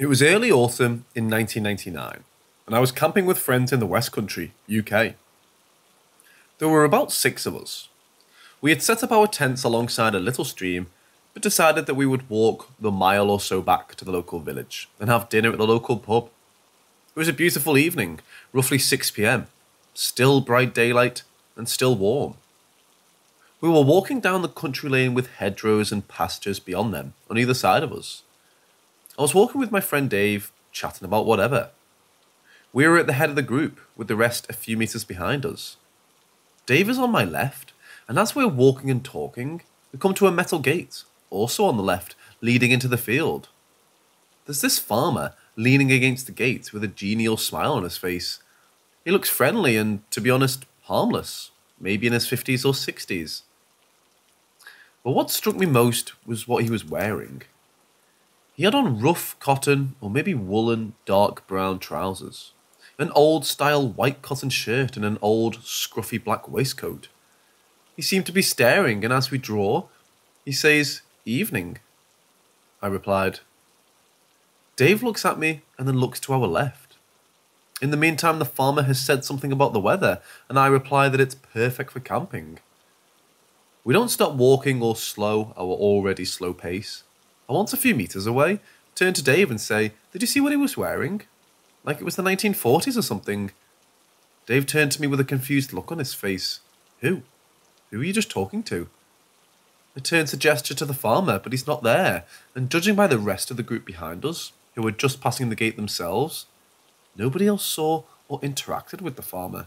It was early autumn in 1999, and I was camping with friends in the West Country, UK. There were about six of us. We had set up our tents alongside a little stream, but decided that we would walk the mile or so back to the local village and have dinner at the local pub. It was a beautiful evening, roughly 6 pm, still bright daylight and still warm. We were walking down the country lane with hedgerows and pastures beyond them on either side of us. I was walking with my friend Dave, chatting about whatever. We were at the head of the group, with the rest a few metres behind us. Dave is on my left, and as we're walking and talking, we come to a metal gate, also on the left, leading into the field. There's this farmer leaning against the gate with a genial smile on his face. He looks friendly and, to be honest, harmless, maybe in his 50s or 60s. But what struck me most was what he was wearing. He had on rough cotton or maybe woolen dark brown trousers, an old style white cotton shirt, and an old scruffy black waistcoat. He seemed to be staring, and as we draw, he says, Evening. I replied. Dave looks at me and then looks to our left. In the meantime, the farmer has said something about the weather, and I reply that it's perfect for camping. We don't stop walking or slow our already slow pace. I want a few metres away, turn to Dave and say, Did you see what he was wearing? Like it was the 1940s or something. Dave turned to me with a confused look on his face. Who? Who are you just talking to? I turned to gesture to the farmer, but he's not there, and judging by the rest of the group behind us, who were just passing the gate themselves, nobody else saw or interacted with the farmer.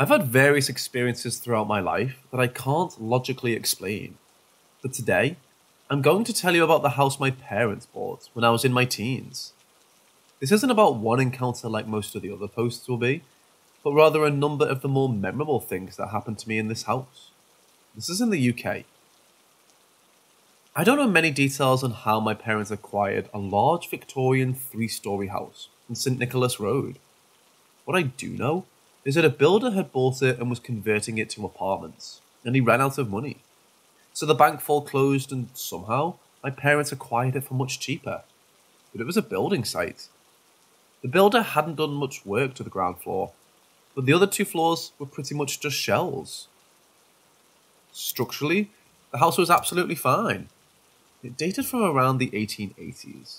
I've had various experiences throughout my life that I can't logically explain. But today, I'm going to tell you about the house my parents bought when I was in my teens. This isn't about one encounter like most of the other posts will be, but rather a number of the more memorable things that happened to me in this house. This is in the UK. I don't know many details on how my parents acquired a large Victorian three story house in St Nicholas Road. What I do know is that a builder had bought it and was converting it to apartments, and he ran out of money. So the bank foreclosed, and somehow my parents acquired it for much cheaper. But it was a building site. The builder hadn't done much work to the ground floor, but the other two floors were pretty much just shells. Structurally, the house was absolutely fine. It dated from around the 1880s.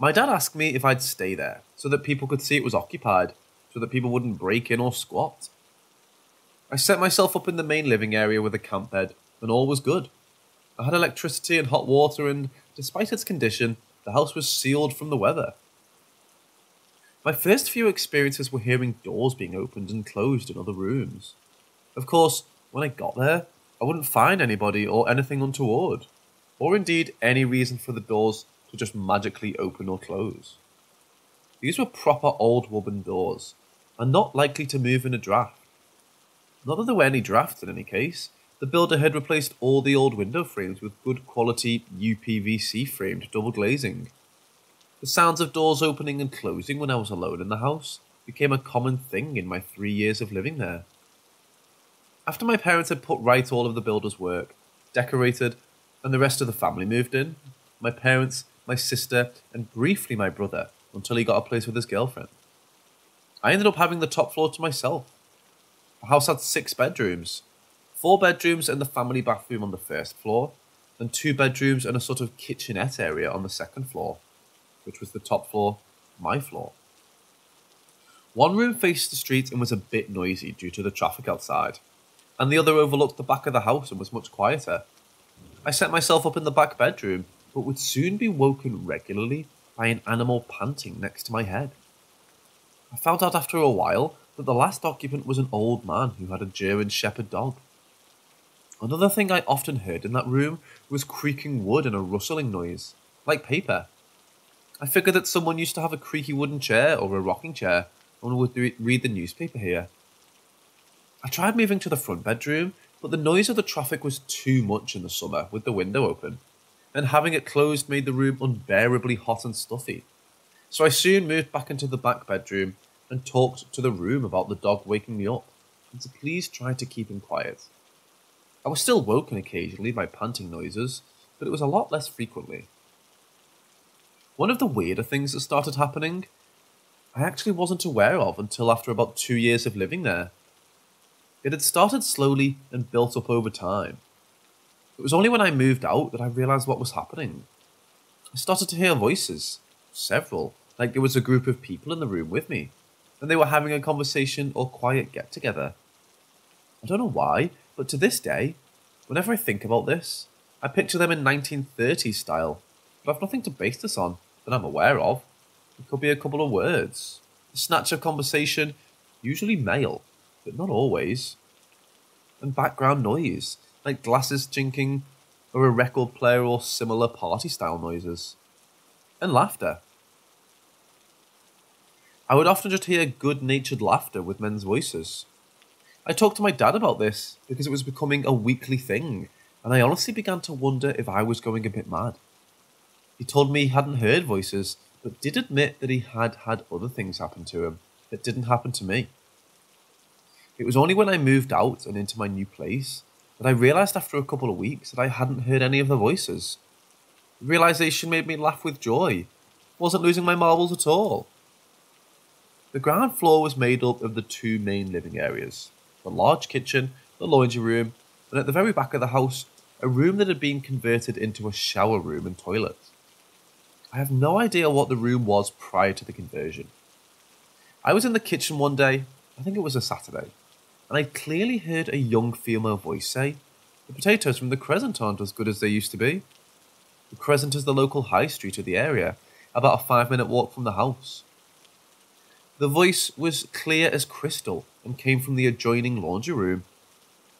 My dad asked me if I'd stay there so that people could see it was occupied so that people wouldn't break in or squat. I set myself up in the main living area with a camp bed, and all was good. I had electricity and hot water, and despite its condition, the house was sealed from the weather. My first few experiences were hearing doors being opened and closed in other rooms. Of course, when I got there, I wouldn't find anybody or anything untoward, or indeed any reason for the doors to just magically open or close. These were proper old woman doors, and not likely to move in a draft. Not that there were any drafts in any case. The builder had replaced all the old window frames with good quality UPVC framed double glazing. The sounds of doors opening and closing when I was alone in the house became a common thing in my three years of living there. After my parents had put right all of the builder's work, decorated, and the rest of the family moved in, my parents, my sister, and briefly my brother, until he got a place with his girlfriend. I ended up having the top floor to myself. The house had six bedrooms four bedrooms and the family bathroom on the first floor, and two bedrooms and a sort of kitchenette area on the second floor, which was the top floor, my floor. One room faced the street and was a bit noisy due to the traffic outside, and the other overlooked the back of the house and was much quieter. I set myself up in the back bedroom, but would soon be woken regularly by an animal panting next to my head. I found out after a while that the last occupant was an old man who had a German Shepherd dog. Another thing I often heard in that room was creaking wood and a rustling noise, like paper. I figured that someone used to have a creaky wooden chair or a rocking chair and would read the newspaper here. I tried moving to the front bedroom, but the noise of the traffic was too much in the summer with the window open, and having it closed made the room unbearably hot and stuffy. So I soon moved back into the back bedroom and talked to the room about the dog waking me up, and to please try to keep him quiet. I was still woken occasionally by panting noises, but it was a lot less frequently. One of the weirder things that started happening, I actually wasn't aware of until after about two years of living there. It had started slowly and built up over time. It was only when I moved out that I realised what was happening. I started to hear voices, several, like there was a group of people in the room with me, and they were having a conversation or quiet get together. I don't know why, but to this day, whenever I think about this, I picture them in 1930s style, but I've nothing to base this on that I'm aware of. It could be a couple of words, a snatch of conversation, usually male, but not always, and background noise, like glasses chinking, or a record player or similar party style noises, and laughter. I would often just hear good natured laughter with men's voices. I talked to my dad about this because it was becoming a weekly thing, and I honestly began to wonder if I was going a bit mad. He told me he hadn't heard voices, but did admit that he had had other things happen to him that didn't happen to me. It was only when I moved out and into my new place that I realised after a couple of weeks that I hadn't heard any of the voices. The realisation made me laugh with joy. I Wasn't losing my marbles at all. The ground floor was made up of the two main living areas the large kitchen, the laundry room, and at the very back of the house, a room that had been converted into a shower room and toilet. I have no idea what the room was prior to the conversion. I was in the kitchen one day, I think it was a Saturday, and I clearly heard a young female voice say, The potatoes from the Crescent aren't as good as they used to be. The Crescent is the local high street of the area, about a five minute walk from the house. The voice was clear as crystal and came from the adjoining laundry room.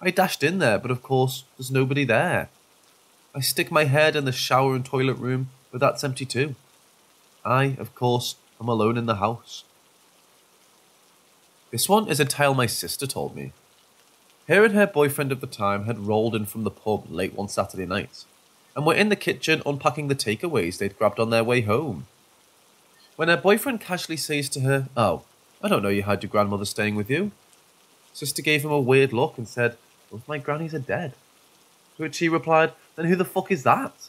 I dashed in there, but of course, there's nobody there. I stick my head in the shower and toilet room, but that's empty too. I, of course, am alone in the house. This one is a tale my sister told me. Her and her boyfriend of the time had rolled in from the pub late one Saturday night, and were in the kitchen unpacking the takeaways they'd grabbed on their way home. When her boyfriend casually says to her, Oh, I don't know you had your grandmother staying with you. Sister gave him a weird look and said, Both my grannies are dead. To which he replied, Then who the fuck is that?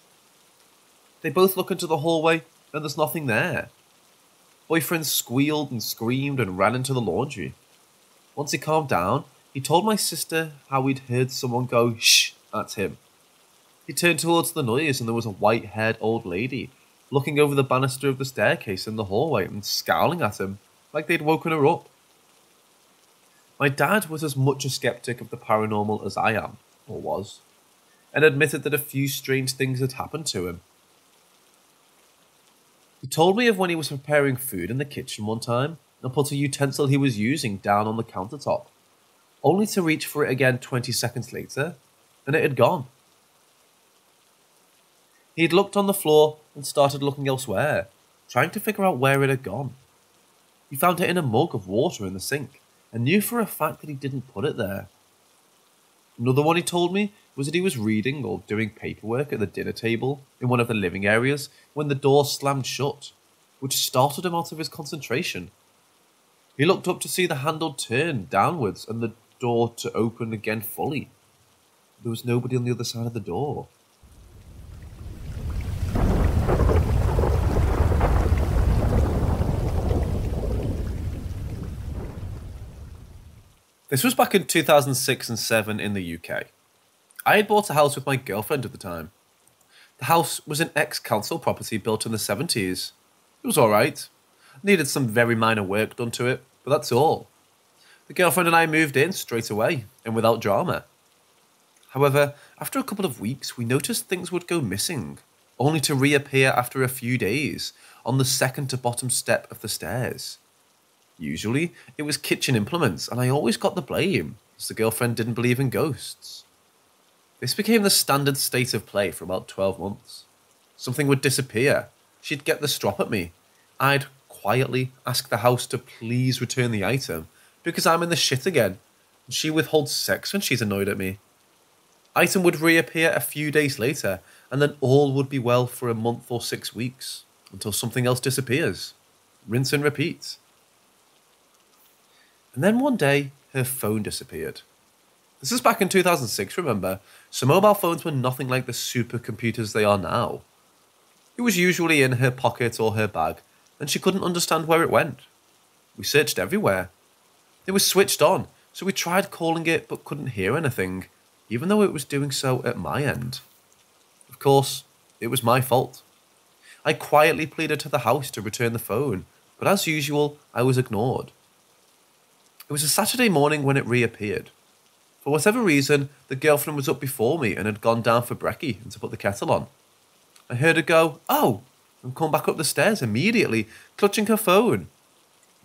They both look into the hallway and there's nothing there. Boyfriend squealed and screamed and ran into the laundry. Once he calmed down, he told my sister how he'd heard someone go shh at him. He turned towards the noise and there was a white haired old lady looking over the banister of the staircase in the hallway and scowling at him like they'd woken her up. My dad was as much a skeptic of the paranormal as I am, or was, and admitted that a few strange things had happened to him. He told me of when he was preparing food in the kitchen one time and put a utensil he was using down on the countertop, only to reach for it again 20 seconds later, and it had gone. He had looked on the floor and started looking elsewhere, trying to figure out where it had gone. He found it in a mug of water in the sink and knew for a fact that he didn't put it there. Another one he told me was that he was reading or doing paperwork at the dinner table in one of the living areas when the door slammed shut, which startled him out of his concentration. He looked up to see the handle turn downwards and the door to open again fully. There was nobody on the other side of the door. This was back in 2006 and 7 in the UK. I had bought a house with my girlfriend at the time. The house was an ex council property built in the 70s. It was alright. Needed some very minor work done to it, but that's all. The girlfriend and I moved in straight away and without drama. However, after a couple of weeks, we noticed things would go missing, only to reappear after a few days on the second to bottom step of the stairs. Usually, it was kitchen implements, and I always got the blame, as the girlfriend didn't believe in ghosts. This became the standard state of play for about 12 months. Something would disappear. She'd get the strop at me. I'd quietly ask the house to please return the item because I'm in the shit again. And she withholds sex when she's annoyed at me. Item would reappear a few days later, and then all would be well for a month or six weeks until something else disappears. Rinse and repeat. And then one day, her phone disappeared. This is back in 2006, remember? So mobile phones were nothing like the supercomputers they are now. It was usually in her pocket or her bag, and she couldn't understand where it went. We searched everywhere. It was switched on, so we tried calling it but couldn't hear anything, even though it was doing so at my end. Of course, it was my fault. I quietly pleaded to the house to return the phone, but as usual, I was ignored. It was a Saturday morning when it reappeared. For whatever reason, the girlfriend was up before me and had gone down for brekkie and to put the kettle on. I heard her go, Oh, and come back up the stairs immediately, clutching her phone.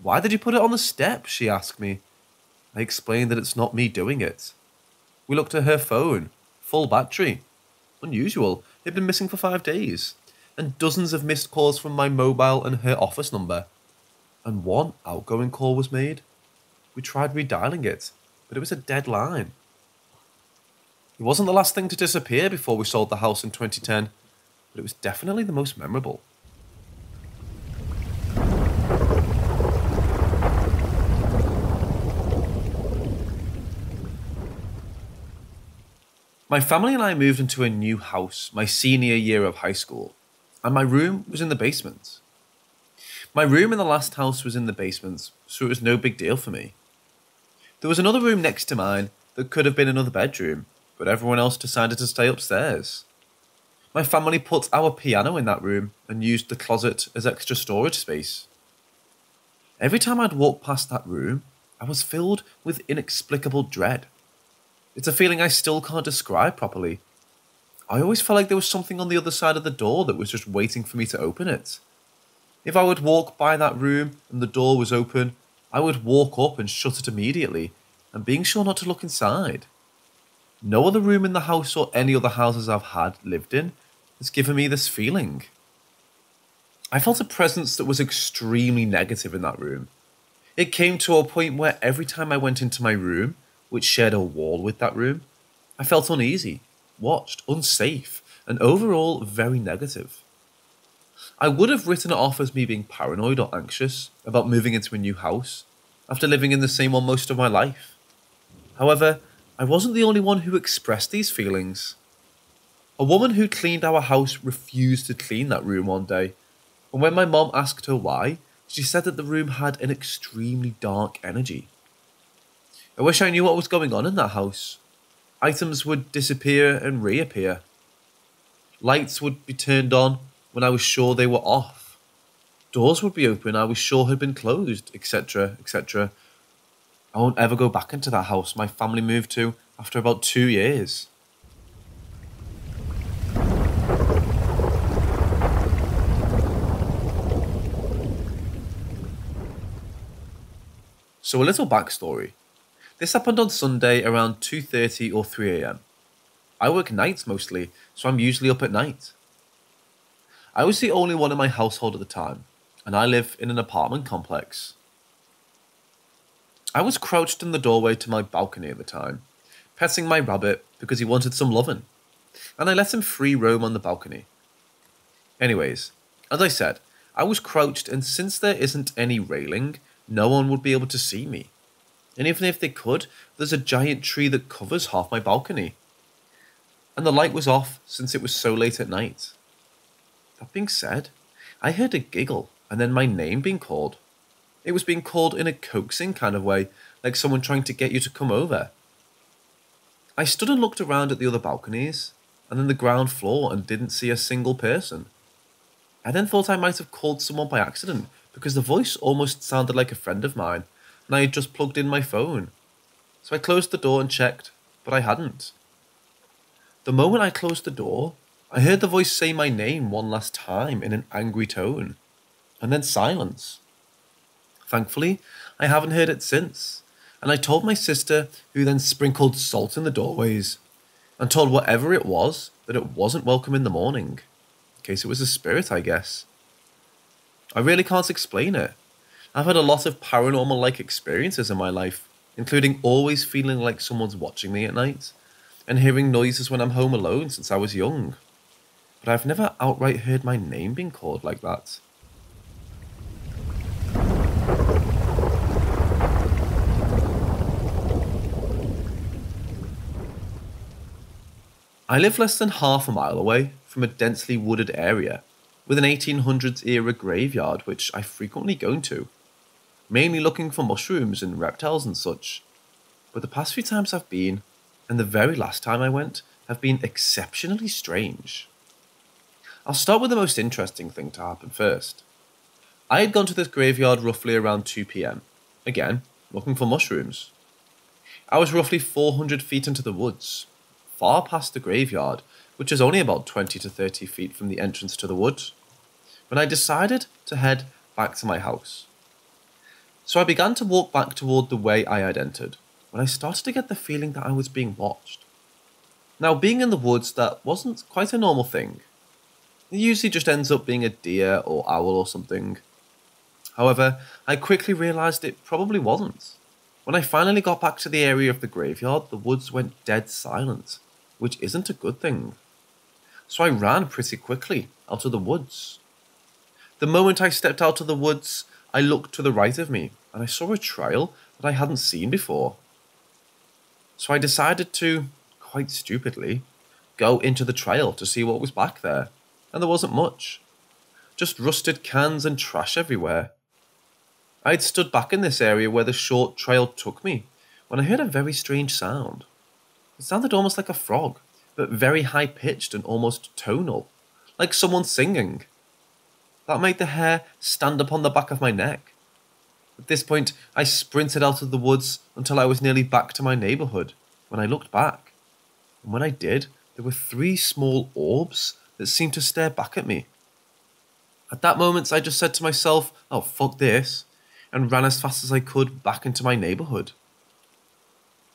Why did you put it on the step? she asked me. I explained that it's not me doing it. We looked at her phone, full battery. Unusual, it had been missing for five days, and dozens of missed calls from my mobile and her office number. And one outgoing call was made. We tried redialing it, but it was a dead line. It wasn't the last thing to disappear before we sold the house in 2010 but it was definitely the most memorable. My family and I moved into a new house my senior year of high school, and my room was in the basement. My room in the last house was in the basement, so it was no big deal for me. There was another room next to mine that could have been another bedroom, but everyone else decided to stay upstairs. My family put our piano in that room and used the closet as extra storage space. Every time I'd walk past that room, I was filled with inexplicable dread. It's a feeling I still can't describe properly. I always felt like there was something on the other side of the door that was just waiting for me to open it. If I would walk by that room and the door was open, I would walk up and shut it immediately, and being sure not to look inside. No other room in the house or any other houses I've had lived in has given me this feeling. I felt a presence that was extremely negative in that room. It came to a point where every time I went into my room, which shared a wall with that room, I felt uneasy, watched, unsafe, and overall very negative. I would have written it off as me being paranoid or anxious about moving into a new house after living in the same one most of my life. However, I wasn't the only one who expressed these feelings. A woman who cleaned our house refused to clean that room one day, and when my mom asked her why, she said that the room had an extremely dark energy. I wish I knew what was going on in that house. Items would disappear and reappear. Lights would be turned on when I was sure they were off. Doors would be open I was sure had been closed, etc., etc. I won't ever go back into that house my family moved to after about two years. So a little backstory. This happened on Sunday around 2.30 or 3am. I work nights mostly, so I'm usually up at night. I was the only one in my household at the time, and I live in an apartment complex. I was crouched in the doorway to my balcony at the time, petting my rabbit because he wanted some loving, and I let him free roam on the balcony. Anyways, as I said, I was crouched, and since there isn't any railing, no one would be able to see me. And even if they could, there's a giant tree that covers half my balcony. And the light was off since it was so late at night. That being said, I heard a giggle and then my name being called. It was being called in a coaxing kind of way, like someone trying to get you to come over. I stood and looked around at the other balconies, and then the ground floor, and didn't see a single person. I then thought I might have called someone by accident because the voice almost sounded like a friend of mine, and I had just plugged in my phone. So I closed the door and checked, but I hadn't. The moment I closed the door, I heard the voice say my name one last time in an angry tone, and then silence. Thankfully, I haven't heard it since, and I told my sister, who then sprinkled salt in the doorways, and told whatever it was that it wasn't welcome in the morning. In case it was a spirit, I guess. I really can't explain it. I've had a lot of paranormal like experiences in my life, including always feeling like someone's watching me at night, and hearing noises when I'm home alone since I was young but I've never outright heard my name being called like that. I live less than half a mile away from a densely wooded area with an 1800s era graveyard which I frequently go to, mainly looking for mushrooms and reptiles and such. But the past few times I've been, and the very last time I went, have been exceptionally strange. I'll start with the most interesting thing to happen first. I had gone to this graveyard roughly around 2 pm, again, looking for mushrooms. I was roughly 400 feet into the woods, far past the graveyard, which is only about 20 to 30 feet from the entrance to the woods, when I decided to head back to my house. So I began to walk back toward the way I had entered, when I started to get the feeling that I was being watched. Now, being in the woods, that wasn't quite a normal thing. It usually just ends up being a deer or owl or something. However, I quickly realised it probably wasn't. When I finally got back to the area of the graveyard, the woods went dead silent, which isn't a good thing. So I ran pretty quickly out of the woods. The moment I stepped out of the woods, I looked to the right of me and I saw a trail that I hadn't seen before. So I decided to, quite stupidly, go into the trail to see what was back there, and there wasn't much. Just rusted cans and trash everywhere. I had stood back in this area where the short trail took me when I heard a very strange sound. It sounded almost like a frog, but very high pitched and almost tonal, like someone singing. That made the hair stand up on the back of my neck. At this point, I sprinted out of the woods until I was nearly back to my neighbourhood when I looked back. And when I did, there were three small orbs that seemed to stare back at me. At that moment, I just said to myself, oh, fuck this, and ran as fast as I could back into my neighbourhood.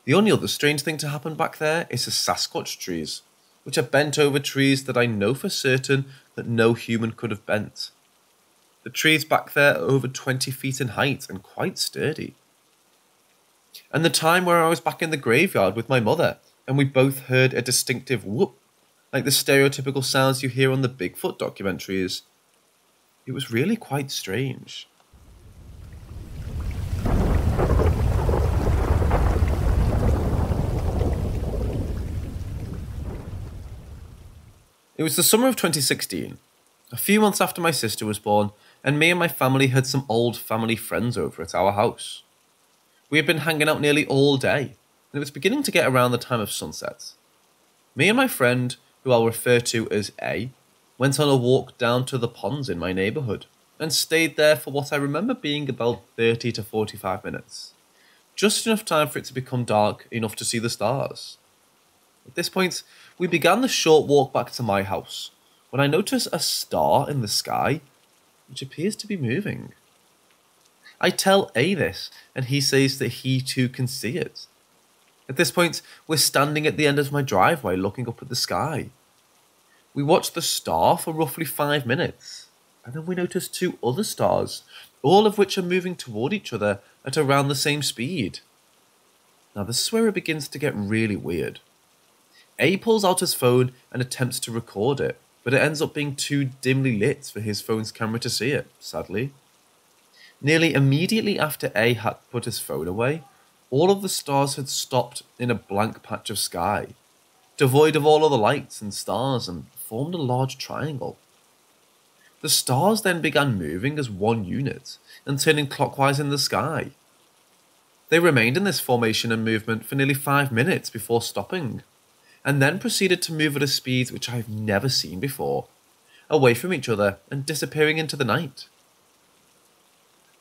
The only other strange thing to happen back there is the Sasquatch trees, which are bent over trees that I know for certain that no human could have bent. The trees back there are over 20 feet in height and quite sturdy. And the time where I was back in the graveyard with my mother, and we both heard a distinctive whoop, like the stereotypical sounds you hear on the Bigfoot documentaries. It was really quite strange. It was the summer of 2016, a few months after my sister was born, and me and my family had some old family friends over at our house. We had been hanging out nearly all day, and it was beginning to get around the time of sunset. Me and my friend, who I'll refer to as A, went on a walk down to the ponds in my neighbourhood and stayed there for what I remember being about 30 to 45 minutes. Just enough time for it to become dark enough to see the stars. At this point, we began the short walk back to my house when I notice a star in the sky which appears to be moving. I tell A this, and he says that he too can see it. At this point, we're standing at the end of my driveway looking up at the sky. We watch the star for roughly five minutes, and then we notice two other stars, all of which are moving toward each other at around the same speed. Now, this is where it begins to get really weird. A pulls out his phone and attempts to record it, but it ends up being too dimly lit for his phone's camera to see it, sadly. Nearly immediately after A had put his phone away, all of the stars had stopped in a blank patch of sky, devoid of all other lights and stars, and formed a large triangle. The stars then began moving as one unit and turning clockwise in the sky. They remained in this formation and movement for nearly five minutes before stopping and then proceeded to move at a speed which I have never seen before, away from each other and disappearing into the night.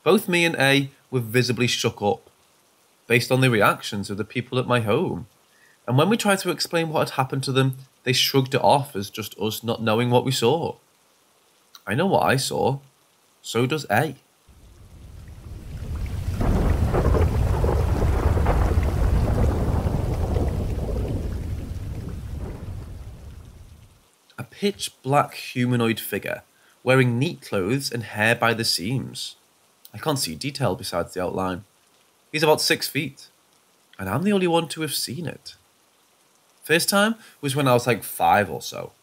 Both me and A were visibly shook up, based on the reactions of the people at my home, and when we tried to explain what had happened to them, they shrugged it off as just us not knowing what we saw. I know what I saw, so does A. A pitch black humanoid figure, wearing neat clothes and hair by the seams. I can't see detail besides the outline. He's about six feet, and I'm the only one to have seen it. First time was when I was like five or so.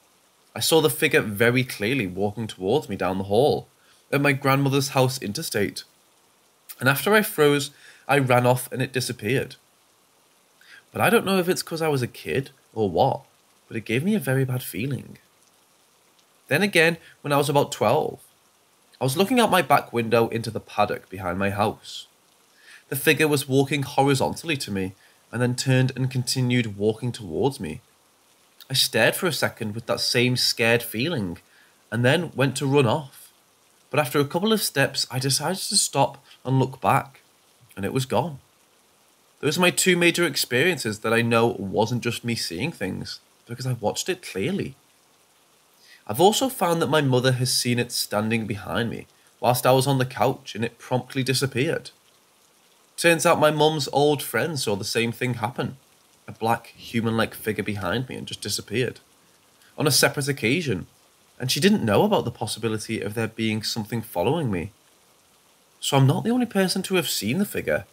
I saw the figure very clearly walking towards me down the hall at my grandmother's house interstate. And after I froze, I ran off and it disappeared. But I don't know if it's because I was a kid or what, but it gave me a very bad feeling. Then again, when I was about 12, I was looking out my back window into the paddock behind my house. The figure was walking horizontally to me and then turned and continued walking towards me. I stared for a second with that same scared feeling and then went to run off. But after a couple of steps, I decided to stop and look back, and it was gone. Those are my two major experiences that I know wasn't just me seeing things, because I watched it clearly. I've also found that my mother has seen it standing behind me whilst I was on the couch and it promptly disappeared. Turns out my mum's old friend saw the same thing happen. A black human like figure behind me and just disappeared. On a separate occasion, and she didn't know about the possibility of there being something following me. So I'm not the only person to have seen the figure.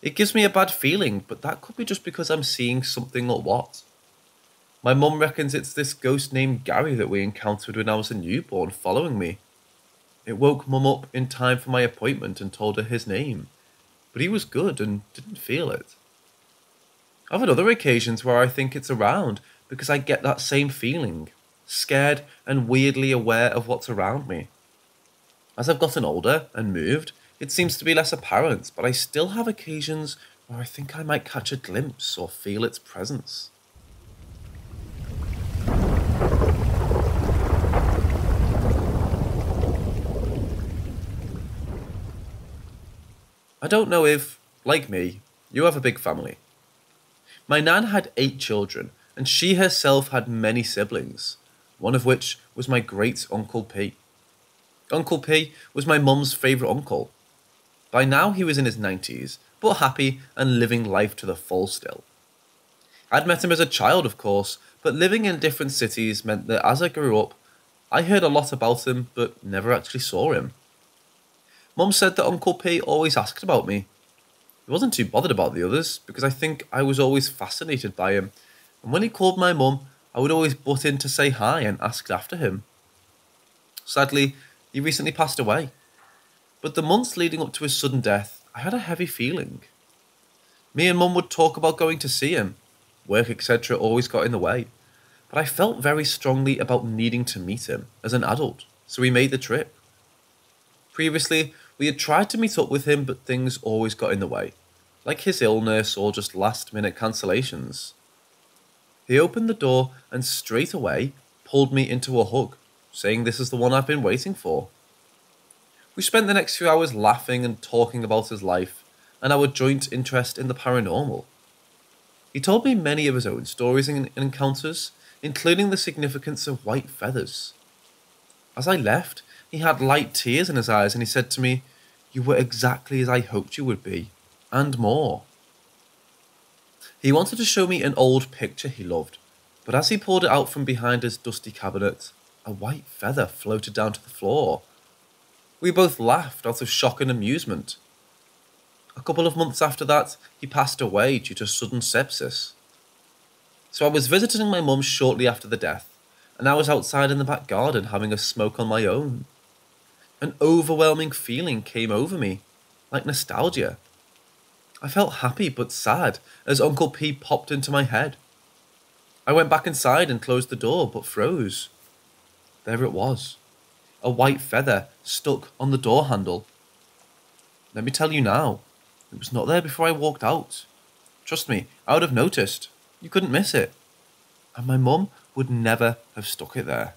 It gives me a bad feeling, but that could be just because I'm seeing something or what. My mum reckons it's this ghost named Gary that we encountered when I was a newborn following me. It woke mum up in time for my appointment and told her his name, but he was good and didn't feel it. I've had other occasions where I think it's around because I get that same feeling, scared and weirdly aware of what's around me. As I've gotten older and moved, it seems to be less apparent, but I still have occasions where I think I might catch a glimpse or feel its presence. I don't know if, like me, you have a big family. My nan had eight children, and she herself had many siblings, one of which was my great Uncle P. Uncle P was my mum's favourite uncle. By now he was in his 90s, but happy and living life to the full still. I'd met him as a child, of course, but living in different cities meant that as I grew up, I heard a lot about him, but never actually saw him. Mum said that Uncle P always asked about me. He wasn't too bothered about the others, because I think I was always fascinated by him, and when he called my mum, I would always butt in to say hi and ask after him. Sadly, he recently passed away. But the months leading up to his sudden death, I had a heavy feeling. Me and Mum would talk about going to see him. Work, etc., always got in the way. But I felt very strongly about needing to meet him as an adult, so we made the trip. Previously, we had tried to meet up with him, but things always got in the way, like his illness or just last minute cancellations. He opened the door and straight away pulled me into a hug, saying this is the one I've been waiting for. We spent the next few hours laughing and talking about his life and our joint interest in the paranormal. He told me many of his own stories and encounters, including the significance of white feathers. As I left, he had light tears in his eyes and he said to me, You were exactly as I hoped you would be, and more. He wanted to show me an old picture he loved, but as he pulled it out from behind his dusty cabinet, a white feather floated down to the floor. We both laughed out of shock and amusement. A couple of months after that, he passed away due to sudden sepsis. So I was visiting my mum shortly after the death, and I was outside in the back garden having a smoke on my own. An overwhelming feeling came over me, like nostalgia. I felt happy but sad as Uncle P popped into my head. I went back inside and closed the door, but froze. There it was a white feather stuck on the door handle. Let me tell you now, it was not there before I walked out. Trust me, I would have noticed. You couldn't miss it. And my mum would never have stuck it there.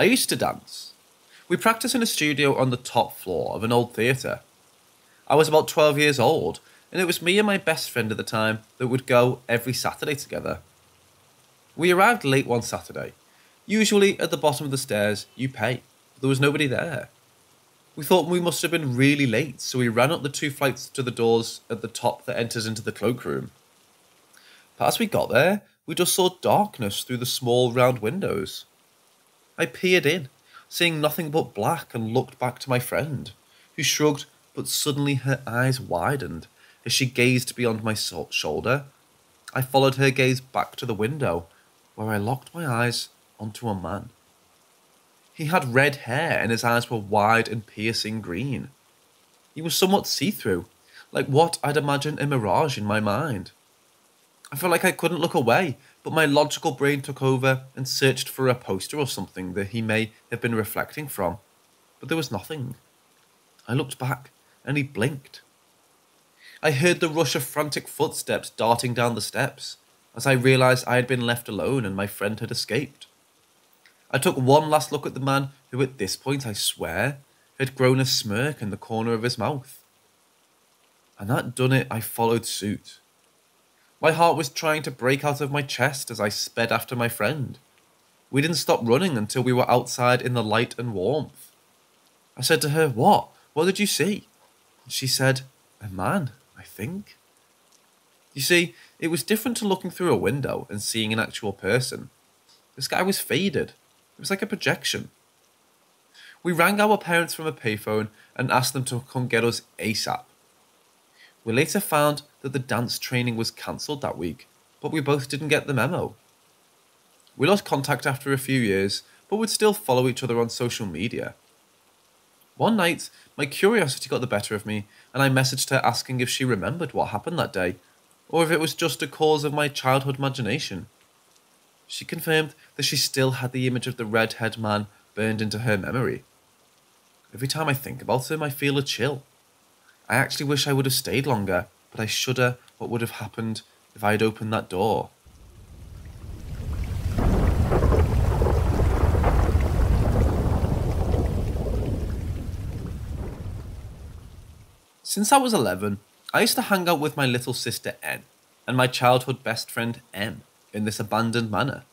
I used to dance. We practiced in a studio on the top floor of an old theatre. I was about 12 years old, and it was me and my best friend at the time that would go every Saturday together. We arrived late one Saturday. Usually at the bottom of the stairs, you pay, but there was nobody there. We thought we must have been really late, so we ran up the two flights to the doors at the top that enters into the cloakroom. But as we got there, we just saw darkness through the small round windows. I peered in, seeing nothing but black, and looked back to my friend, who shrugged, but suddenly her eyes widened as she gazed beyond my shoulder. I followed her gaze back to the window, where I locked my eyes onto a man. He had red hair and his eyes were wide and piercing green. He was somewhat see through, like what I'd imagine a mirage in my mind. I felt like I couldn't look away, but my logical brain took over and searched for a poster or something that he may have been reflecting from. But there was nothing. I looked back, and he blinked. I heard the rush of frantic footsteps darting down the steps as I realised I had been left alone and my friend had escaped. I took one last look at the man who, at this point, I swear, had grown a smirk in the corner of his mouth. And that done it, I followed suit. My heart was trying to break out of my chest as I sped after my friend. We didn't stop running until we were outside in the light and warmth. I said to her, What? What did you see? She said, A man, I think. You see, it was different to looking through a window and seeing an actual person. This guy was faded. It was like a projection. We rang our parents from a payphone and asked them to come get us ASAP. We later found that the dance training was cancelled that week, but we both didn't get the memo. We lost contact after a few years, but would still follow each other on social media. One night, my curiosity got the better of me, and I messaged her asking if she remembered what happened that day, or if it was just a cause of my childhood imagination. She confirmed that she still had the image of the red-haired man burned into her memory. Every time I think about him, I feel a chill. I actually wish I would have stayed longer, but I shudder what would have happened if I had opened that door. Since I was 11, I used to hang out with my little sister N and my childhood best friend M in this abandoned manor.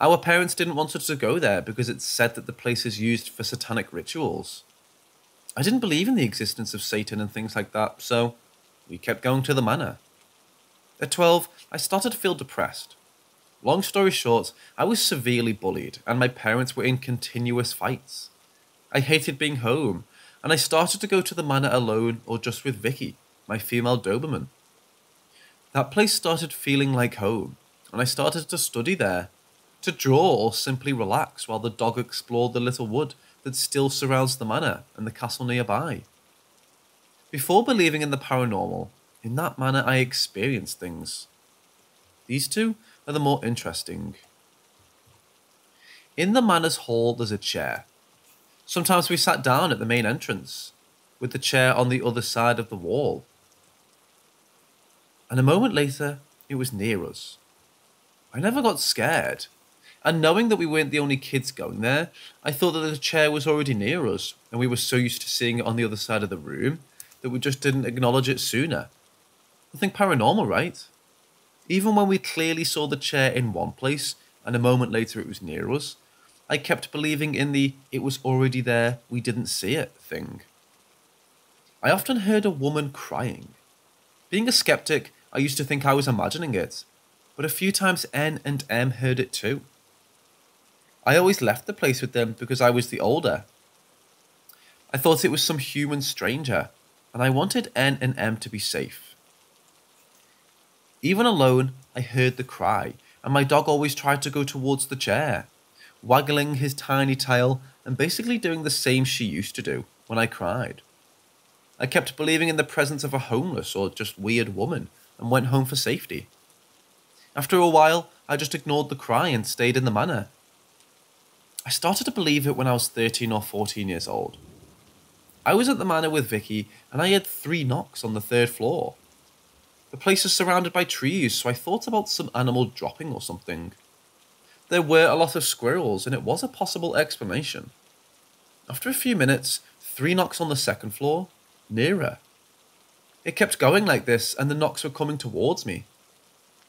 Our parents didn't want us to go there because it's said that the place is used for satanic rituals. I didn't believe in the existence of Satan and things like that, so we kept going to the manor. At 12, I started to feel depressed. Long story short, I was severely bullied, and my parents were in continuous fights. I hated being home, and I started to go to the manor alone or just with Vicky, my female Doberman. That place started feeling like home, and I started to study there, to draw or simply relax while the dog explored the little wood that still surrounds the manor and the castle nearby. Before believing in the paranormal, in that manor I experienced things. These two are the more interesting. In the manor's hall there's a chair. Sometimes we sat down at the main entrance, with the chair on the other side of the wall. And a moment later, it was near us. I never got scared, and knowing that we weren't the only kids going there, I thought that the chair was already near us, and we were so used to seeing it on the other side of the room that we just didn't acknowledge it sooner. Nothing paranormal, right? Even when we clearly saw the chair in one place, and a moment later it was near us, I kept believing in the it was already there, we didn't see it thing. I often heard a woman crying. Being a skeptic, I used to think I was imagining it, but a few times N and M heard it too. I always left the place with them because I was the older. I thought it was some human stranger, and I wanted N and M to be safe. Even alone, I heard the cry, and my dog always tried to go towards the chair, waggling his tiny tail and basically doing the same she used to do when I cried. I kept believing in the presence of a homeless or just weird woman and went home for safety. After a while, I just ignored the cry and stayed in the manor. I started to believe it when I was 13 or 14 years old. I was at the manor with Vicky and I heard three knocks on the third floor. The place is surrounded by trees, so I thought about some animal dropping or something. There were a lot of squirrels, and it was a possible explanation. After a few minutes, three knocks on the second floor, nearer. It kept going like this, and the knocks were coming towards me.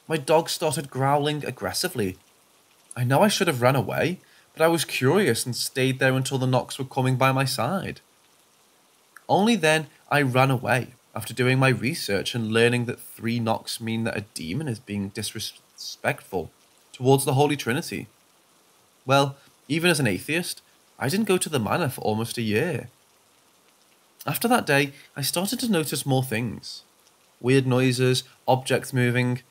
My dog started growling aggressively. I know I should have run away, but I was curious and stayed there until the knocks were coming by my side. Only then I ran away after doing my research and learning that three knocks mean that a demon is being disrespectful towards the Holy Trinity. Well, even as an atheist, I didn't go to the manor for almost a year. After that day, I started to notice more things weird noises, objects moving.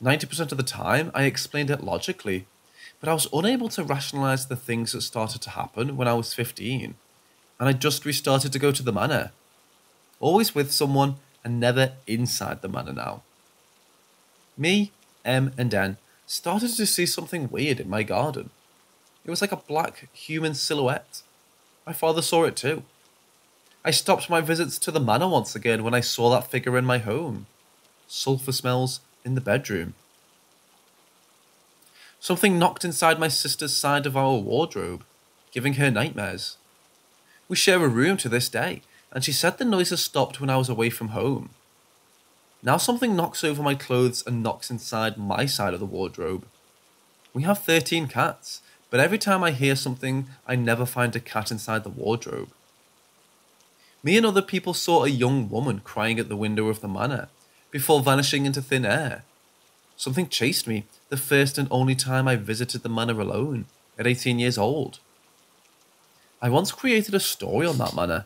90% of the time, I explained it logically, But I was unable to rationalize the things that started to happen when I was 15, and I just restarted to go to the manor. Always with someone and never inside the manor now. Me, M, and N started to see something weird in my garden. It was like a black human silhouette. My father saw it too. I stopped my visits to the manor once again when I saw that figure in my home. Sulphur smells in the bedroom. Something knocked inside my sister's side of our wardrobe, giving her nightmares. We share a room to this day, and she said the noises stopped when I was away from home. Now something knocks over my clothes and knocks inside my side of the wardrobe. We have 13 cats, but every time I hear something, I never find a cat inside the wardrobe. Me and other people saw a young woman crying at the window of the manor before vanishing into thin air. Something chased me the first and only time I visited the manor alone, at 18 years old. I once created a story on that manor.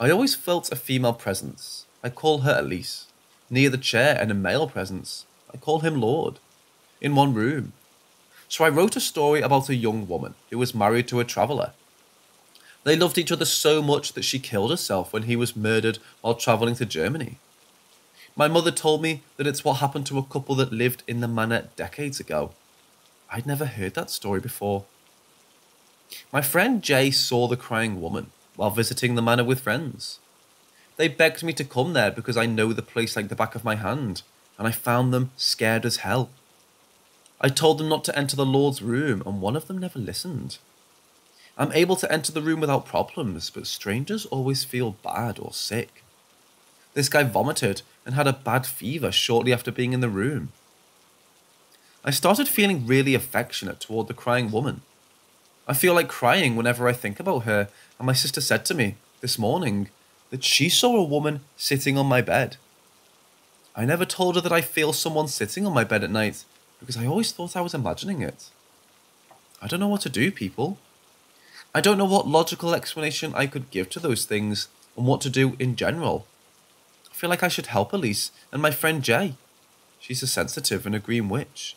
I always felt a female presence. I call her Elise. Near the chair and a male presence. I call him Lord. In one room. So I wrote a story about a young woman who was married to a traveller. They loved each other so much that she killed herself when he was murdered while travelling to Germany. My mother told me that it's what happened to a couple that lived in the manor decades ago. I'd never heard that story before. My friend Jay saw the crying woman while visiting the manor with friends. They begged me to come there because I know the place like the back of my hand, and I found them scared as hell. I told them not to enter the Lord's room, and one of them never listened. I'm able to enter the room without problems, but strangers always feel bad or sick. This guy vomited and had a bad fever shortly after being in the room. I started feeling really affectionate toward the crying woman. I feel like crying whenever I think about her, and my sister said to me this morning that she saw a woman sitting on my bed. I never told her that I feel someone sitting on my bed at night because I always thought I was imagining it. I don't know what to do, people. I don't know what logical explanation I could give to those things and what to do in general. I feel like I should help Elise and my friend Jay. She's a sensitive and a green witch.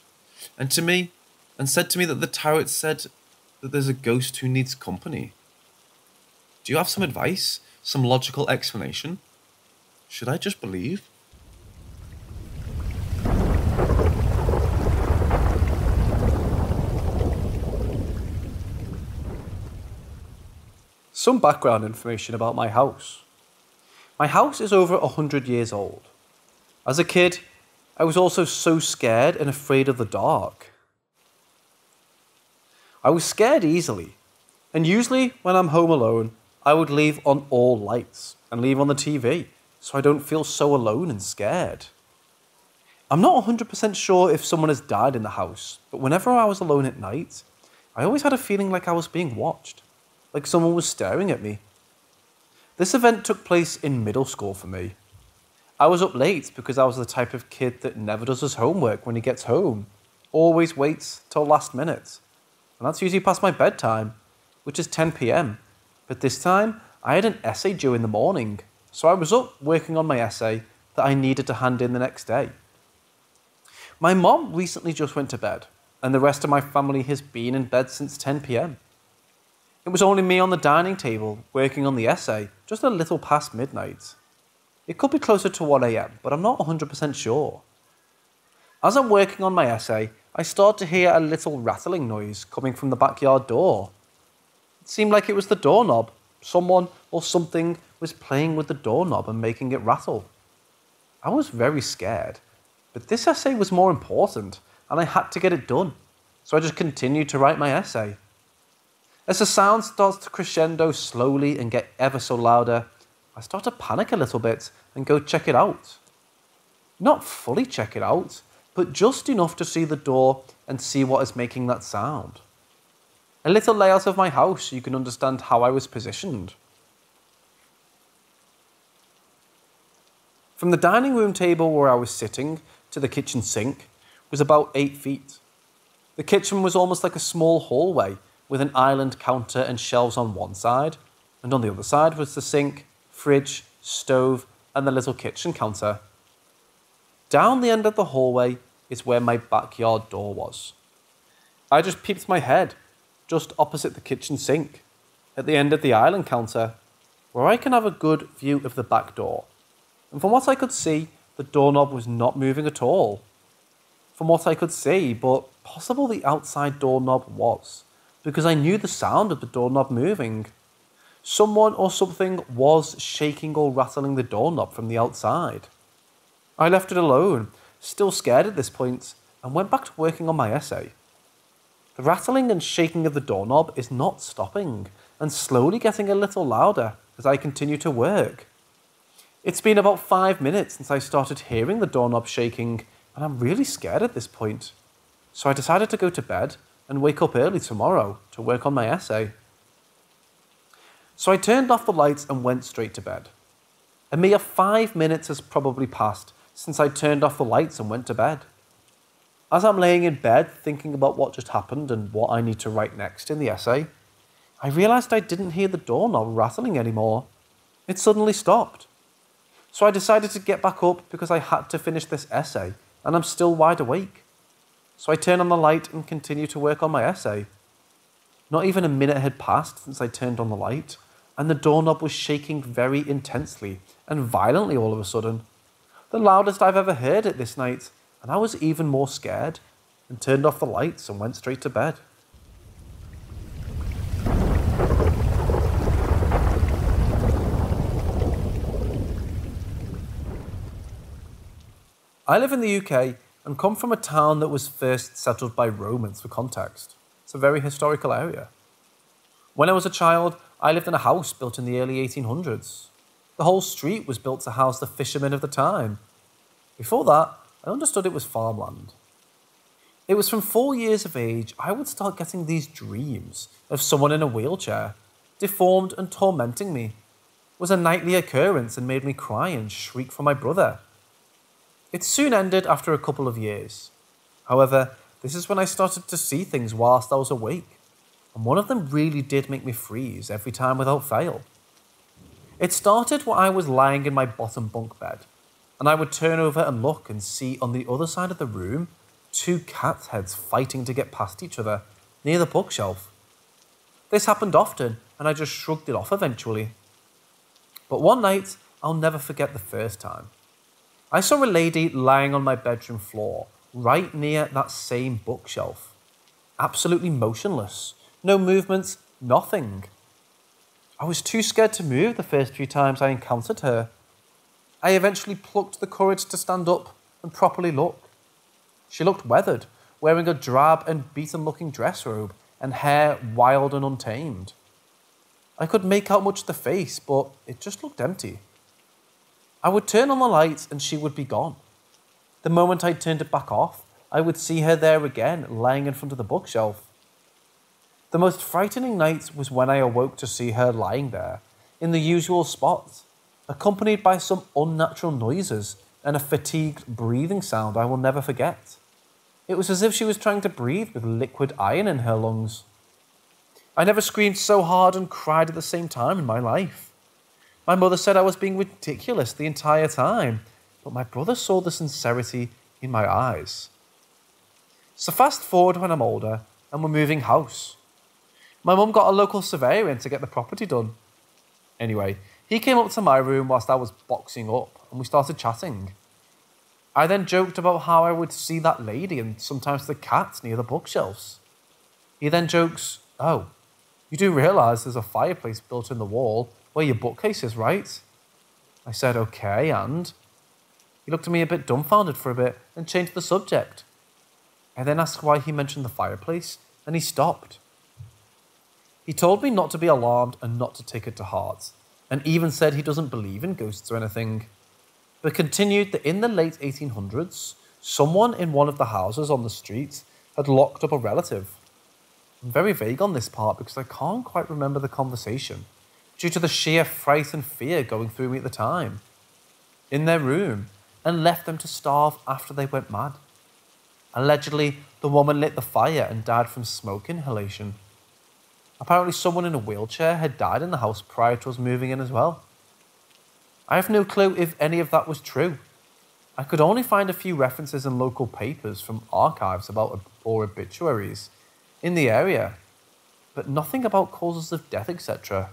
And to me, and said to me that the tarot said that there's a ghost who needs company. Do you have some advice? Some logical explanation? Should I just believe? Some background information about my house. My house is over 100 years old. As a kid, I was also so scared and afraid of the dark. I was scared easily, and usually when I'm home alone, I would leave on all lights and leave on the TV so I don't feel so alone and scared. I'm not 100% sure if someone has died in the house, but whenever I was alone at night, I always had a feeling like I was being watched like someone was staring at me. This event took place in middle school for me. I was up late because I was the type of kid that never does his homework when he gets home, always waits till last minute. And that's usually past my bedtime, which is 10 pm. But this time, I had an essay due in the morning, so I was up working on my essay that I needed to hand in the next day. My mom recently just went to bed, and the rest of my family has been in bed since 10 pm. It was only me on the dining table, working on the essay, just a little past midnight. It could be closer to 1am, but I'm not 100% sure. As I'm working on my essay, I start to hear a little rattling noise coming from the backyard door. It seemed like it was the doorknob. Someone or something was playing with the doorknob and making it rattle. I was very scared, but this essay was more important, and I had to get it done. So I just continued to write my essay. As the sound starts to crescendo slowly and get ever so louder, I start to panic a little bit and go check it out. Not fully check it out, but just enough to see the door and see what is making that sound. A little layout of my house so you can understand how I was positioned. From the dining room table where I was sitting to the kitchen sink was about 8 feet. The kitchen was almost like a small hallway with an island counter and shelves on one side, and on the other side was the sink, fridge, stove, and the little kitchen counter. Down the end of the hallway is where my backyard door was. I just peeped my head just opposite the kitchen sink at the end of the island counter where I can have a good view of the back door. And from what I could see, the doorknob was not moving at all. From what I could see, but possible the outside doorknob was, because I knew the sound of the doorknob moving. Someone or something was shaking or rattling the doorknob from the outside. I left it alone, still scared at this point, and went back to working on my essay. The rattling and shaking of the doorknob is not stopping, and slowly getting a little louder as I continue to work. It's been about five minutes since I started hearing the doorknob shaking, and I'm really scared at this point. So I decided to go to bed and wake up early tomorrow to work on my essay. So I turned off the lights and went straight to bed. A mere five minutes has probably passed since I turned off the lights and went to bed. As I'm laying in bed thinking about what just happened and what I need to write next in the essay, I realised I didn't hear the doorknob rattling anymore. It suddenly stopped. So I decided to get back up because I had to finish this essay and I'm still wide awake. So I turn on the light and continue to work on my essay. Not even a minute had passed since I turned on the light, and the doorknob was shaking very intensely and violently all of a sudden. The loudest I've ever heard it this night, and I was even more scared and turned off the lights and went straight to bed. I live in the UK and come from a town that was first settled by Romans for context. It's a very historical area. When I was a child, I lived in a house built in the early 1800s. The whole street was built to house the fishermen of the time. Before that, I understood it was farmland. It was from four years of age I would start getting these dreams of someone in a wheelchair, deformed and tormenting me. It was a nightly occurrence and made me cry and shriek for my brother. It soon ended after a couple of years. However, this is when I started to see things whilst I was awake, and one of them really did make me freeze every time without fail. It started while I was lying in my bottom bunk bed, and I would turn over and look and see on the other side of the room two cat heads fighting to get past each other near the bookshelf. This happened often, and I just shrugged it off eventually. But one night, I'll never forget the first time. I saw a lady lying on my bedroom floor, right near that same bookshelf. Absolutely motionless. No movements, nothing. I was too scared to move the first few times I encountered her. I eventually plucked the courage to stand up and properly look. She looked weathered, wearing a drab and beaten looking dress robe and hair wild and untamed. I could make out much of the face, but it just looked empty. I would turn on the lights and she would be gone. The moment I turned it back off, I would see her there again, lying in front of the bookshelf. The most frightening night was when I awoke to see her lying there, in the usual spot, accompanied by some unnatural noises and a fatigued breathing sound I will never forget. It was as if she was trying to breathe with liquid iron in her lungs. I never screamed so hard and cried at the same time in my life. My mother said I was being ridiculous the entire time, but my brother saw the sincerity in my eyes. So, fast forward when I'm older and we're moving house. My mum got a local surveyor in to get the property done. Anyway, he came up to my room whilst I was boxing up and we started chatting. I then joked about how I would see that lady and sometimes the cat near the bookshelves. He then jokes, Oh, you do realise there's a fireplace built in the wall where your bookcase is, right? I said, Okay, and? He looked at me a bit dumbfounded for a bit and changed the subject. I then asked why he mentioned the fireplace, and he stopped. He told me not to be alarmed and not to take it to heart, and even said he doesn't believe in ghosts or anything, but continued that in the late 1800s, someone in one of the houses on the street had locked up a relative. I'm very vague on this part because I can't quite remember the conversation due to the sheer fright and fear going through me at the time, in their room, and left them to starve after they went mad. Allegedly, the woman lit the fire and died from smoke inhalation. Apparently, someone in a wheelchair had died in the house prior to us moving in as well. I have no clue if any of that was true. I could only find a few references in local papers from archives about or obituaries, in the area, but nothing about causes of death, etc.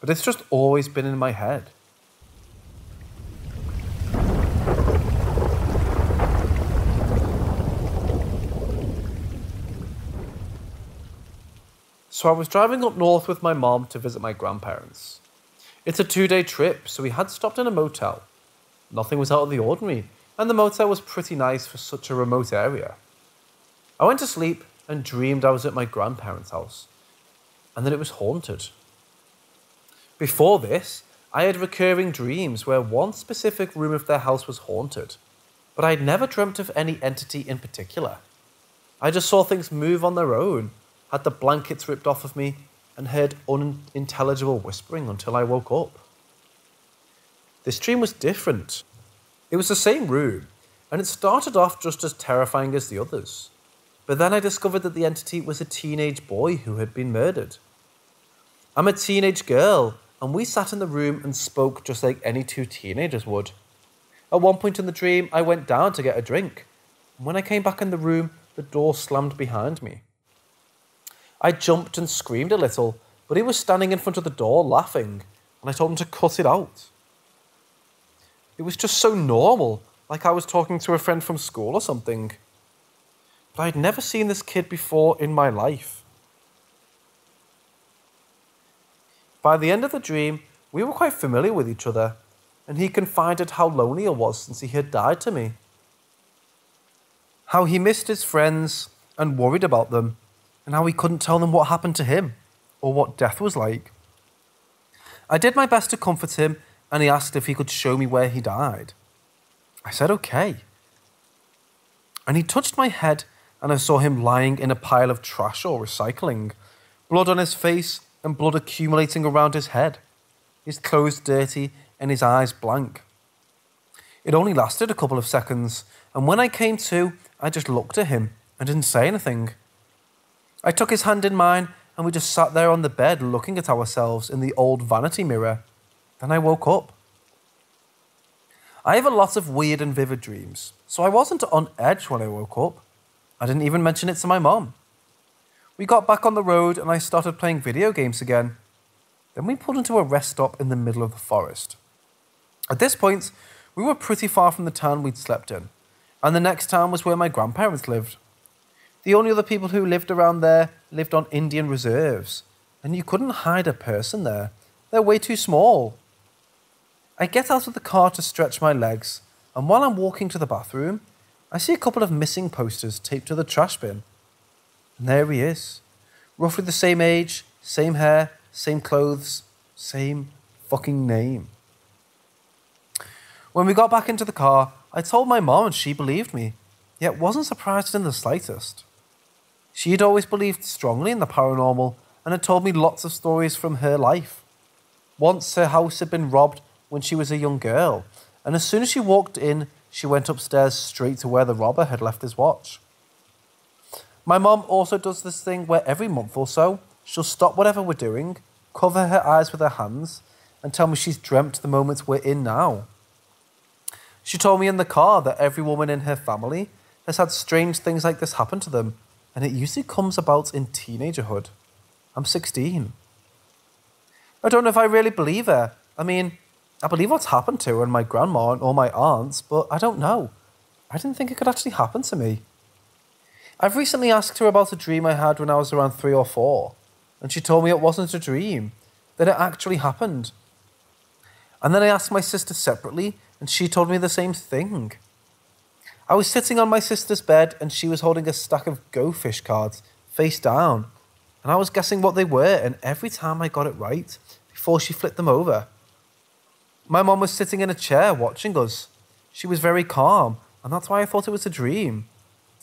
But it's just always been in my head. So I was driving up north with my mom to visit my grandparents. It's a two day trip, so we had stopped in a motel. Nothing was out of the ordinary, and the motel was pretty nice for such a remote area. I went to sleep and dreamed I was at my grandparents' house, and that it was haunted. Before this, I had recurring dreams where one specific room of their house was haunted, but I had never dreamt of any entity in particular. I just saw things move on their own, had the blankets ripped off of me, and heard unintelligible whispering until I woke up. This dream was different. It was the same room, and it started off just as terrifying as the others. But then I discovered that the entity was a teenage boy who had been murdered. I'm a teenage girl, and we sat in the room and spoke just like any two teenagers would. At one point in the dream, I went down to get a drink, and when I came back in the room, the door slammed behind me. I jumped and screamed a little, but he was standing in front of the door laughing, and I told him to cut it out. It was just so normal, like I was talking to a friend from school or something. But I'd never seen this kid before in my life. By the end of the dream, we were quite familiar with each other, and he confided how lonely I was since he had died to me. How he missed his friends and worried about them, and how he couldn't tell them what happened to him or what death was like. I did my best to comfort him, and he asked if he could show me where he died. I said, okay. And he touched my head, and I saw him lying in a pile of trash or recycling, blood on his face and blood accumulating around his head, his clothes dirty and his eyes blank. It only lasted a couple of seconds, and when I came to, I just looked at him and didn't say anything. I took his hand in mine, and we just sat there on the bed looking at ourselves in the old vanity mirror. Then I woke up. I have a lot of weird and vivid dreams, so I wasn't on edge when I woke up. I didn't even mention it to my mom. We got back on the road and I started playing video games again. Then we pulled into a rest stop in the middle of the forest. At this point, we were pretty far from the town we'd slept in, and the next town was where my grandparents lived. The only other people who lived around there lived on Indian reserves, and you couldn't hide a person there. They're way too small. I get out of the car to stretch my legs, and while I'm walking to the bathroom, I see a couple of missing posters taped to the trash bin. And there he is. Roughly the same age, same hair, same clothes, same fucking name. When we got back into the car, I told my mom and she believed me, yet wasn't surprised in the slightest. She had always believed strongly in the paranormal and had told me lots of stories from her life. Once her house had been robbed when she was a young girl, and as soon as she walked in, she went upstairs straight to where the robber had left his watch. My mom also does this thing where every month or so, she'll stop whatever we're doing, cover her eyes with her hands, and tell me she's dreamt the moments we're in now. She told me in the car that every woman in her family has had strange things like this happen to them, and it usually comes about in teenagerhood. I'm 16. I don't know if I really believe her. I mean, I believe what's happened to her and my grandma and all my aunts, but I don't know. I didn't think it could actually happen to me. I've recently asked her about a dream I had when I was around three or four, and she told me it wasn't a dream, that it actually happened. And then I asked my sister separately, and she told me the same thing. I was sitting on my sister's bed, and she was holding a stack of Go Fish cards face down, and I was guessing what they were, and every time I got it right, before she flipped them over, my mom was sitting in a chair watching us. She was very calm, and that's why I thought it was a dream.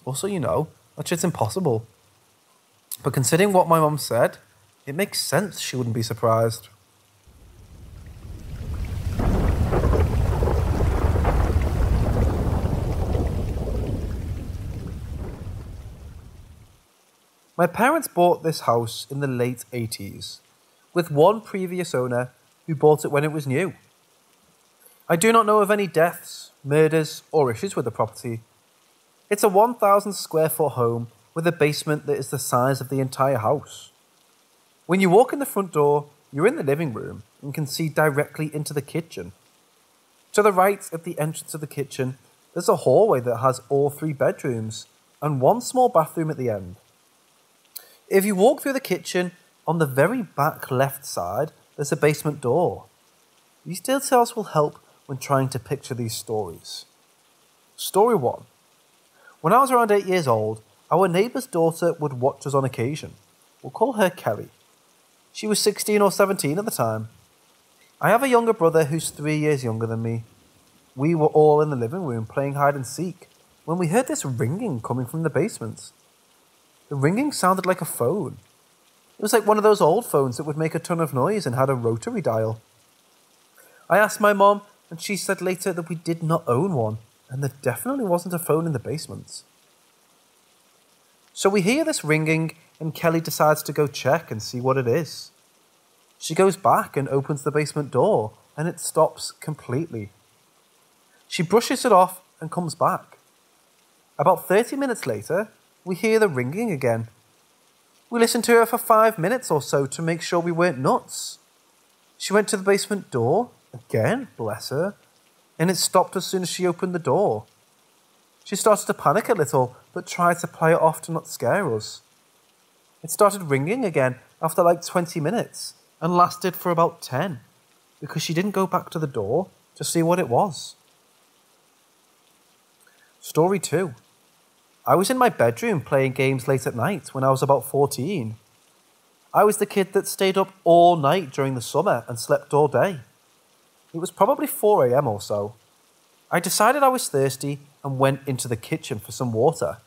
Also, you know, that shit's impossible. But considering what my mom said, it makes sense she wouldn't be surprised. My parents bought this house in the late 80s, with one previous owner who bought it when it was new. I do not know of any deaths, murders, or issues with the property. It's a 1,000 square foot home with a basement that is the size of the entire house. When you walk in the front door, you're in the living room and can see directly into the kitchen. To the right at the entrance of the kitchen, there's a hallway that has all three bedrooms and one small bathroom at the end. If you walk through the kitchen, on the very back left side, there's a basement door. These details will help when trying to picture these stories. Story 1 When I was around 8 years old, our neighbour's daughter would watch us on occasion. We'll call her Kelly. She was 16 or 17 at the time. I have a younger brother who's three years younger than me. We were all in the living room playing hide and seek when we heard this ringing coming from the basement. The ringing sounded like a phone. It was like one of those old phones that would make a ton of noise and had a rotary dial. I asked my mom, and she said later that we did not own one, and there definitely wasn't a phone in the basement. So we hear this ringing, and Kelly decides to go check and see what it is. She goes back and opens the basement door, and it stops completely. She brushes it off and comes back. About 30 minutes later, we hear the ringing again. We listened to her for five minutes or so to make sure we weren't nuts. She went to the basement door, again, bless her, and it stopped as soon as she opened the door. She started to panic a little, but tried to play it off to not scare us. It started ringing again after like 20 minutes and lasted for about 10 because she didn't go back to the door to see what it was. Story 2 I was in my bedroom playing games late at night when I was about 14. I was the kid that stayed up all night during the summer and slept all day. It was probably 4 am or so. I decided I was thirsty and went into the kitchen for some water.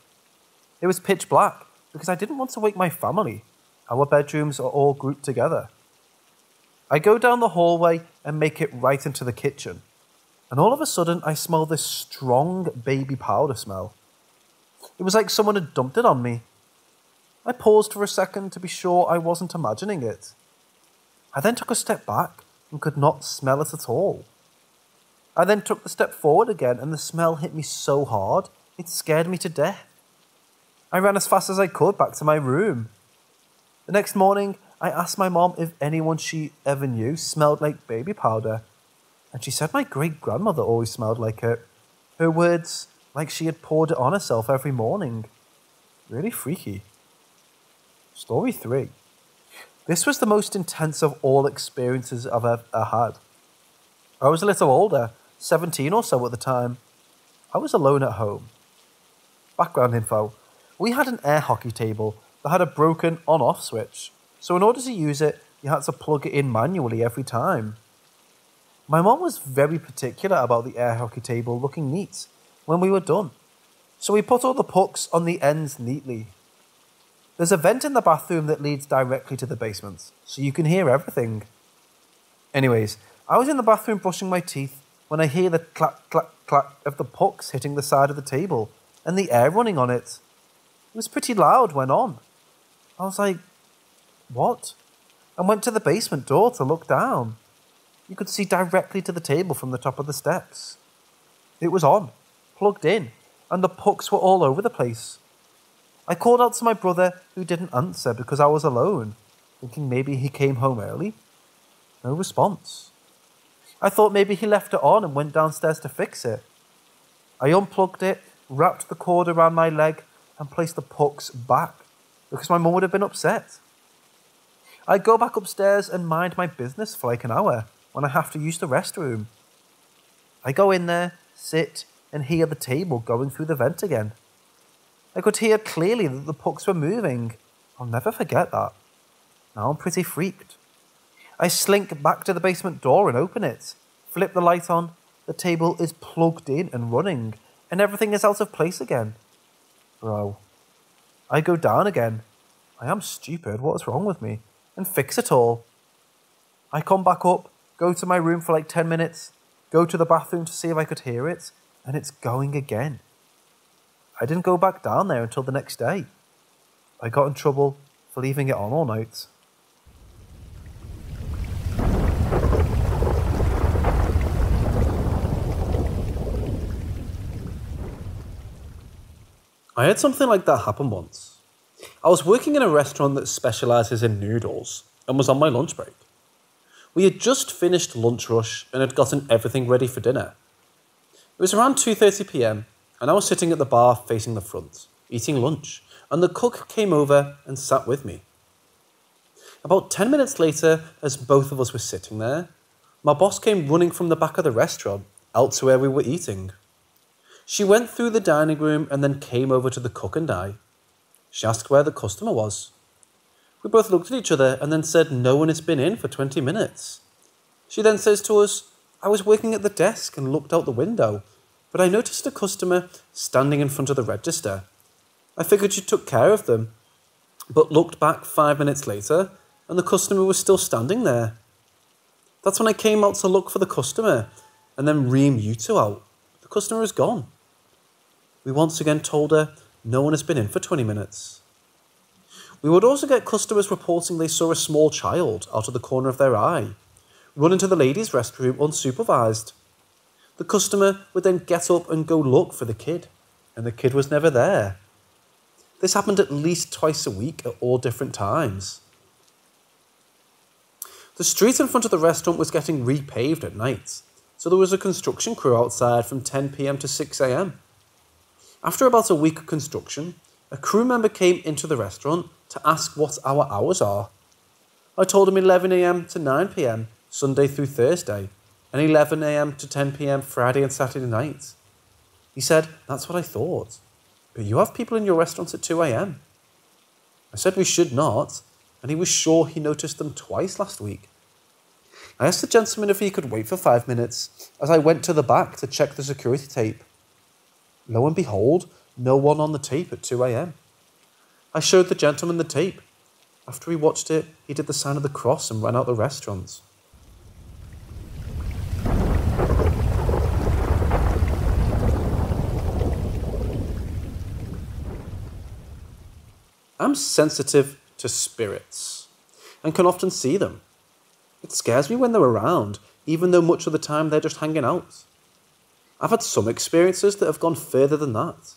It was pitch black because I didn't want to wake my family. Our bedrooms are all grouped together. I go down the hallway and make it right into the kitchen. And all of a sudden, I smell this strong baby powder smell. It was like someone had dumped it on me. I paused for a second to be sure I wasn't imagining it. I then took a step back and could not smell it at all. I then took the step forward again, and the smell hit me so hard it scared me to death. I ran as fast as I could back to my room. The next morning, I asked my mom if anyone she ever knew smelled like baby powder, and she said my great grandmother always smelled like it. Her words, like she had poured it on herself every morning. Really freaky. Story 3. This was the most intense of all experiences I've ever uh, had. I was a little older, 17 or so at the time. I was alone at home. Background info We had an air hockey table that had a broken on off switch, so in order to use it, you had to plug it in manually every time. My mom was very particular about the air hockey table looking neat when we were done, so we put all the pucks on the ends neatly. There's a vent in the bathroom that leads directly to the basement, so you can hear everything. Anyways, I was in the bathroom brushing my teeth when I hear the clack, clack, clack of the pucks hitting the side of the table and the air running on it. It was pretty loud when on. I was like, what? And went to the basement door to look down. You could see directly to the table from the top of the steps. It was on, plugged in, and the pucks were all over the place. I called out to my brother, who didn't answer because I was alone, thinking maybe he came home early. No response. I thought maybe he left it on and went downstairs to fix it. I unplugged it, wrapped the cord around my leg, and placed the pucks back because my mum would have been upset. I go back upstairs and mind my business for like an hour when I have to use the restroom. I go in there, sit, and hear the table going through the vent again. I could hear clearly that the pucks were moving. I'll never forget that. Now I'm pretty freaked. I slink back to the basement door and open it, flip the light on. The table is plugged in and running, and everything is out of place again. Bro. I go down again. I am stupid, what is wrong with me? And fix it all. I come back up, go to my room for like 10 minutes, go to the bathroom to see if I could hear it, and it's going again. I didn't go back down there until the next day. I got in trouble for leaving it on all night. I had something like that happen once. I was working in a restaurant that specialises in noodles and was on my lunch break. We had just finished lunch rush and had gotten everything ready for dinner. It was around 2:30 p.m. and I was sitting at the bar facing the front, eating lunch, and the cook came over and sat with me. About 10 minutes later, as both of us were sitting there, my boss came running from the back of the restaurant out to where we were eating. She went through the dining room and then came over to the cook and I. She asked where the customer was. We both looked at each other and then said no one has been in for 20 minutes. She then says to us, I was working at the desk and looked out the window, but I noticed a customer standing in front of the register. I figured you took care of them, but looked back five minutes later and the customer was still standing there. That's when I came out to look for the customer and then ream you two out. The customer is gone. We once again told her no one has been in for 20 minutes. We would also get customers reporting they saw a small child out of the corner of their eye run into the ladies' restroom unsupervised. The customer would then get up and go look for the kid, and the kid was never there. This happened at least twice a week at all different times. The street in front of the restaurant was getting repaved at night, so there was a construction crew outside from 10 pm to 6 am. After about a week of construction, a crew member came into the restaurant to ask what our hours are. I told him 11 am to 9 pm, Sunday through Thursday, and 11 am to 10 pm Friday and Saturday night. He said, That's what I thought. But you have people in your restaurants at 2 am. I said we should not, and he was sure he noticed them twice last week. I asked the gentleman if he could wait for five minutes as I went to the back to check the security tape. Lo and behold, no one on the tape at 2 am. I showed the gentleman the tape. After he watched it, he did the sign of the cross and ran out the restaurant. I'm sensitive to spirits and can often see them. It scares me when they're around, even though much of the time they're just hanging out. I've had some experiences that have gone further than that.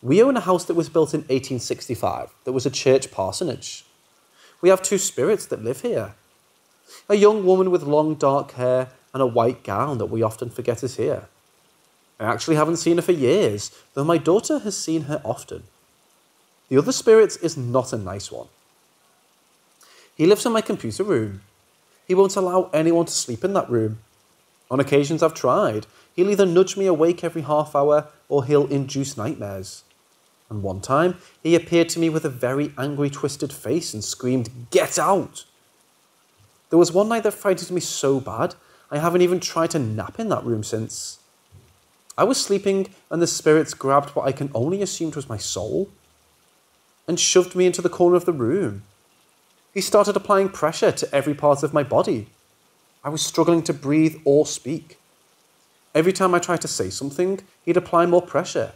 We own a house that was built in 1865 that was a church parsonage. We have two spirits that live here. A young woman with long dark hair and a white gown that we often forget is here. I actually haven't seen her for years, though my daughter has seen her often. The other spirit is not a nice one. He lives in my computer room. He won't allow anyone to sleep in that room. On occasions I've tried. He'll either nudge me awake every half hour or he'll induce nightmares. And one time, he appeared to me with a very angry, twisted face and screamed, Get out! There was one night that frightened me so bad, I haven't even tried to nap in that room since. I was sleeping, and the spirits grabbed what I can only assume was my soul and shoved me into the corner of the room. He started applying pressure to every part of my body. I was struggling to breathe or speak. Every time I tried to say something, he'd apply more pressure.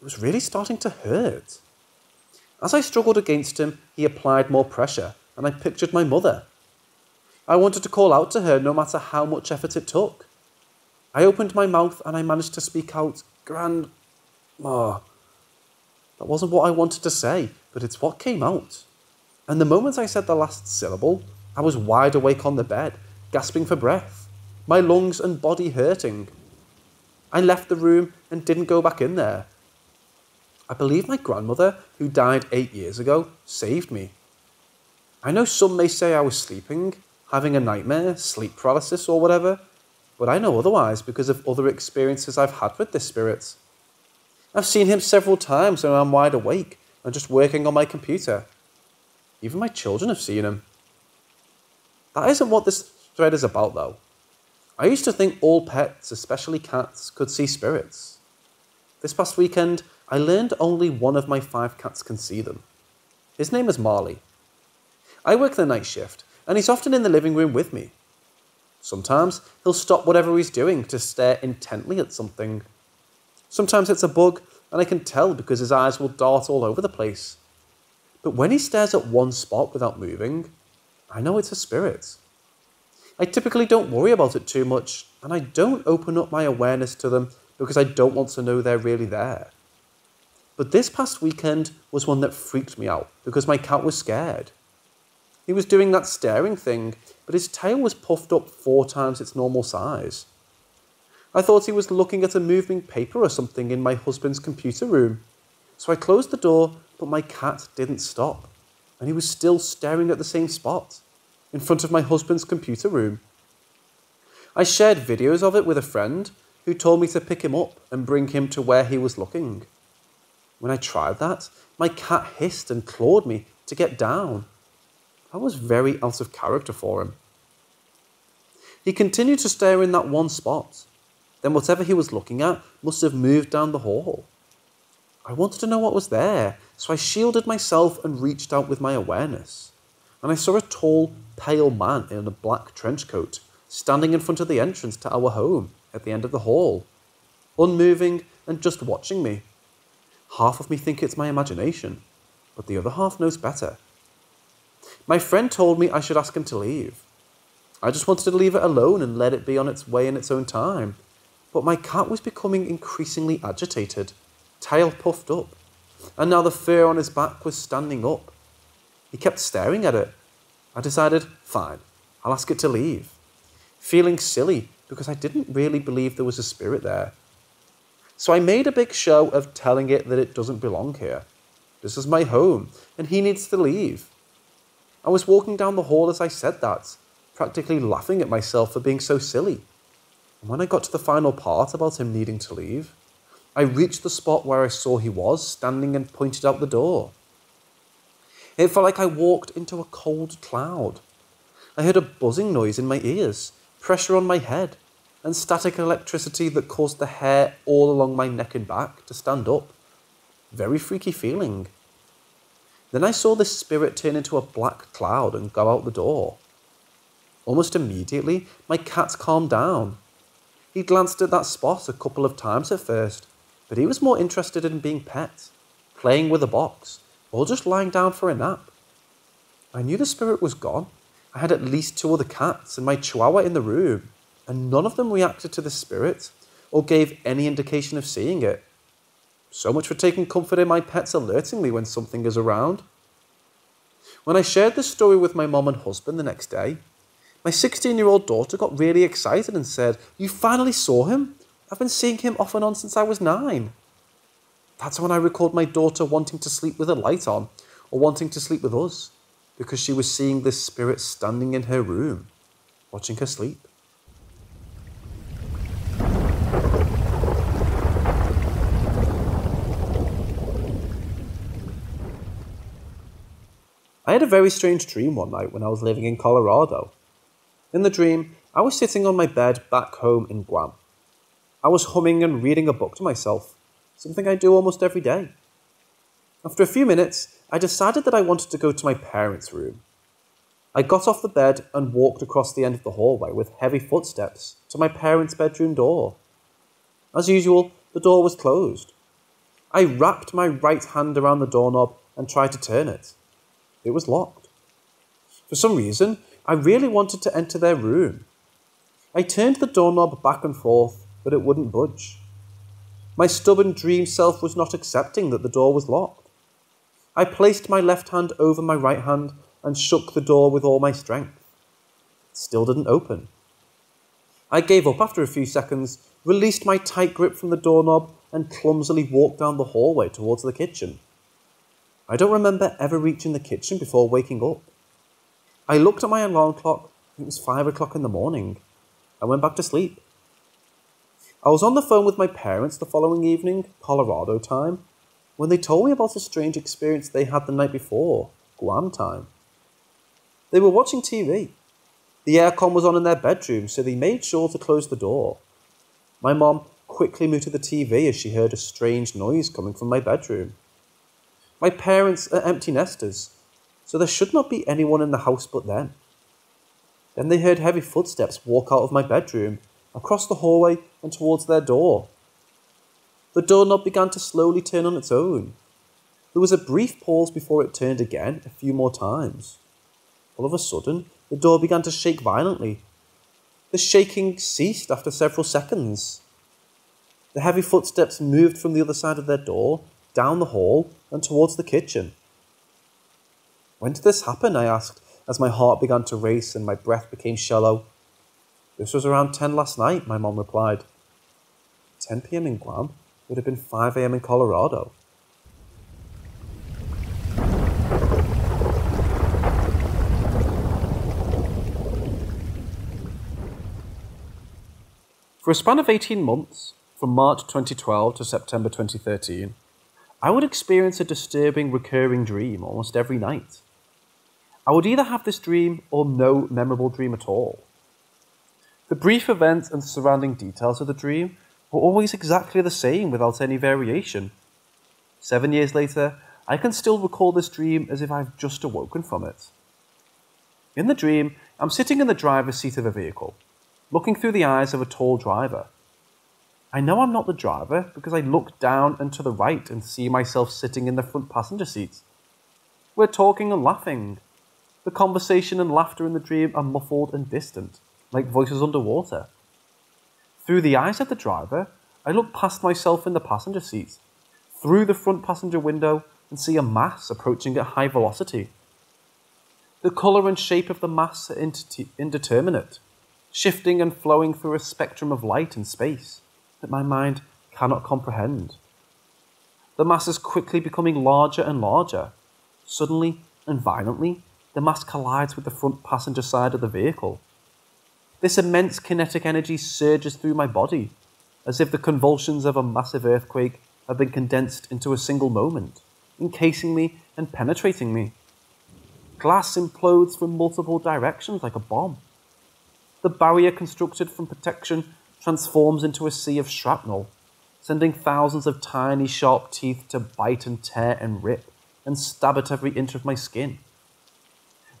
It was really starting to hurt. As I struggled against him, he applied more pressure, and I pictured my mother. I wanted to call out to her no matter how much effort it took. I opened my mouth and I managed to speak out, Grandma. Ah, that wasn't what I wanted to say, but it's what came out. And the moment I said the last syllable, I was wide awake on the bed, gasping for breath, my lungs and body hurting. I left the room and didn't go back in there. I believe my grandmother, who died eight years ago, saved me. I know some may say I was sleeping, having a nightmare, sleep paralysis, or whatever, but I know otherwise because of other experiences I've had with this spirit. I've seen him several times when I'm wide awake and just working on my computer. Even my children have seen him. That isn't what this thread is about, though. I used to think all pets, especially cats, could see spirits. This past weekend, I learned only one of my five cats can see them. His name is Marley. I work the night shift, and he's often in the living room with me. Sometimes he'll stop whatever he's doing to stare intently at something. Sometimes it's a bug, and I can tell because his eyes will dart all over the place. But when he stares at one spot without moving, I know it's a spirit. I typically don't worry about it too much, and I don't open up my awareness to them because I don't want to know they're really there. But this past weekend was one that freaked me out because my cat was scared. He was doing that staring thing, but his tail was puffed up four times its normal size. I thought he was looking at a moving paper or something in my husband's computer room. So I closed the door, but my cat didn't stop, and he was still staring at the same spot, in front of my husband's computer room. I shared videos of it with a friend who told me to pick him up and bring him to where he was looking. When I tried that, my cat hissed and clawed me to get down. I was very out of character for him. He continued to stare in that one spot. Then whatever he was looking at must have moved down the hall. I wanted to know what was there, so I shielded myself and reached out with my awareness. And I saw a tall, pale man in a black trench coat standing in front of the entrance to our home at the end of the hall, unmoving and just watching me. Half of me think it's my imagination, but the other half knows better. My friend told me I should ask him to leave. I just wanted to leave it alone and let it be on its way in its own time. But my cat was becoming increasingly agitated, tail puffed up, and now the fur on his back was standing up. He kept staring at it. I decided, fine, I'll ask it to leave. Feeling silly because I didn't really believe there was a spirit there. So I made a big show of telling it that it doesn't belong here. This is my home, and he needs to leave. I was walking down the hall as I said that, practically laughing at myself for being so silly. And when I got to the final part about him needing to leave, I reached the spot where I saw he was standing and pointed out the door. It felt like I walked into a cold cloud. I heard a buzzing noise in my ears, pressure on my head, and static electricity that caused the hair all along my neck and back to stand up. Very freaky feeling. Then I saw this spirit turn into a black cloud and go out the door. Almost immediately, my cat calmed down. He glanced at that spot a couple of times at first, but he was more interested in being pet, playing with a box, or just lying down for a nap. I knew the spirit was gone. I had at least two other cats and my chihuahua in the room, and none of them reacted to the spirit or gave any indication of seeing it. So much for taking comfort in my pets alerting me when something is around. When I shared this story with my mom and husband the next day, my 16 year old daughter got really excited and said, You finally saw him? I've been seeing him off and on since I was nine. That's when I recalled my daughter wanting to sleep with a light on or wanting to sleep with us because she was seeing this spirit standing in her room, watching her sleep. I had a very strange dream one night when I was living in Colorado. In the dream, I was sitting on my bed back home in Guam. I was humming and reading a book to myself, something I do almost every day. After a few minutes, I decided that I wanted to go to my parents' room. I got off the bed and walked across the end of the hallway with heavy footsteps to my parents' bedroom door. As usual, the door was closed. I wrapped my right hand around the doorknob and tried to turn it. It was locked. For some reason, I really wanted to enter their room. I turned the doorknob back and forth, but it wouldn't budge. My stubborn dream self was not accepting that the door was locked. I placed my left hand over my right hand and shook the door with all my strength. It still didn't open. I gave up after a few seconds, released my tight grip from the doorknob, and clumsily walked down the hallway towards the kitchen. I don't remember ever reaching the kitchen before waking up. I looked at my alarm clock. It was five o'clock in the morning. I went back to sleep. I was on the phone with my parents the following evening, Colorado time, when they told me about a strange experience they had the night before, Guam time. They were watching TV. The aircon was on in their bedroom, so they made sure to close the door. My mom quickly moved to the TV as she heard a strange noise coming from my bedroom. My parents are empty nesters, so there should not be anyone in the house but them. Then they heard heavy footsteps walk out of my bedroom, across the hallway, and towards their door. The doorknob began to slowly turn on its own. There was a brief pause before it turned again a few more times. All of a sudden, the door began to shake violently. The shaking ceased after several seconds. The heavy footsteps moved from the other side of their door, down the hall, and towards the kitchen. When did this happen? I asked, as my heart began to race and my breath became shallow. This was around 10 last night, my mom replied. 10 pm in Guam would have been 5 am in Colorado. For a span of 18 months, from March 2012 to September 2013, I would experience a disturbing recurring dream almost every night. I would either have this dream or no memorable dream at all. The brief events and surrounding details of the dream were always exactly the same without any variation. Seven years later, I can still recall this dream as if I've just awoken from it. In the dream, I'm sitting in the driver's seat of a vehicle, looking through the eyes of a tall driver. I know I'm not the driver because I look down and to the right and see myself sitting in the front passenger seat. We're talking and laughing, the conversation and laughter in the dream are muffled and distant, like voices underwater. Through the eyes of the driver, I look past myself in the passenger seat, through the front passenger window, and see a mass approaching at high velocity. The colour and shape of the mass are indeterminate, shifting and flowing through a spectrum of light and space that my mind cannot comprehend. The mass is quickly becoming larger and larger. Suddenly and violently, the mass collides with the front passenger side of the vehicle. This immense kinetic energy surges through my body, as if the convulsions of a massive earthquake have been condensed into a single moment, encasing me and penetrating me. Glass implodes from multiple directions like a bomb. The barrier constructed from protection transforms into a sea of shrapnel, sending thousands of tiny sharp teeth to bite and tear and rip and stab at every inch of my skin.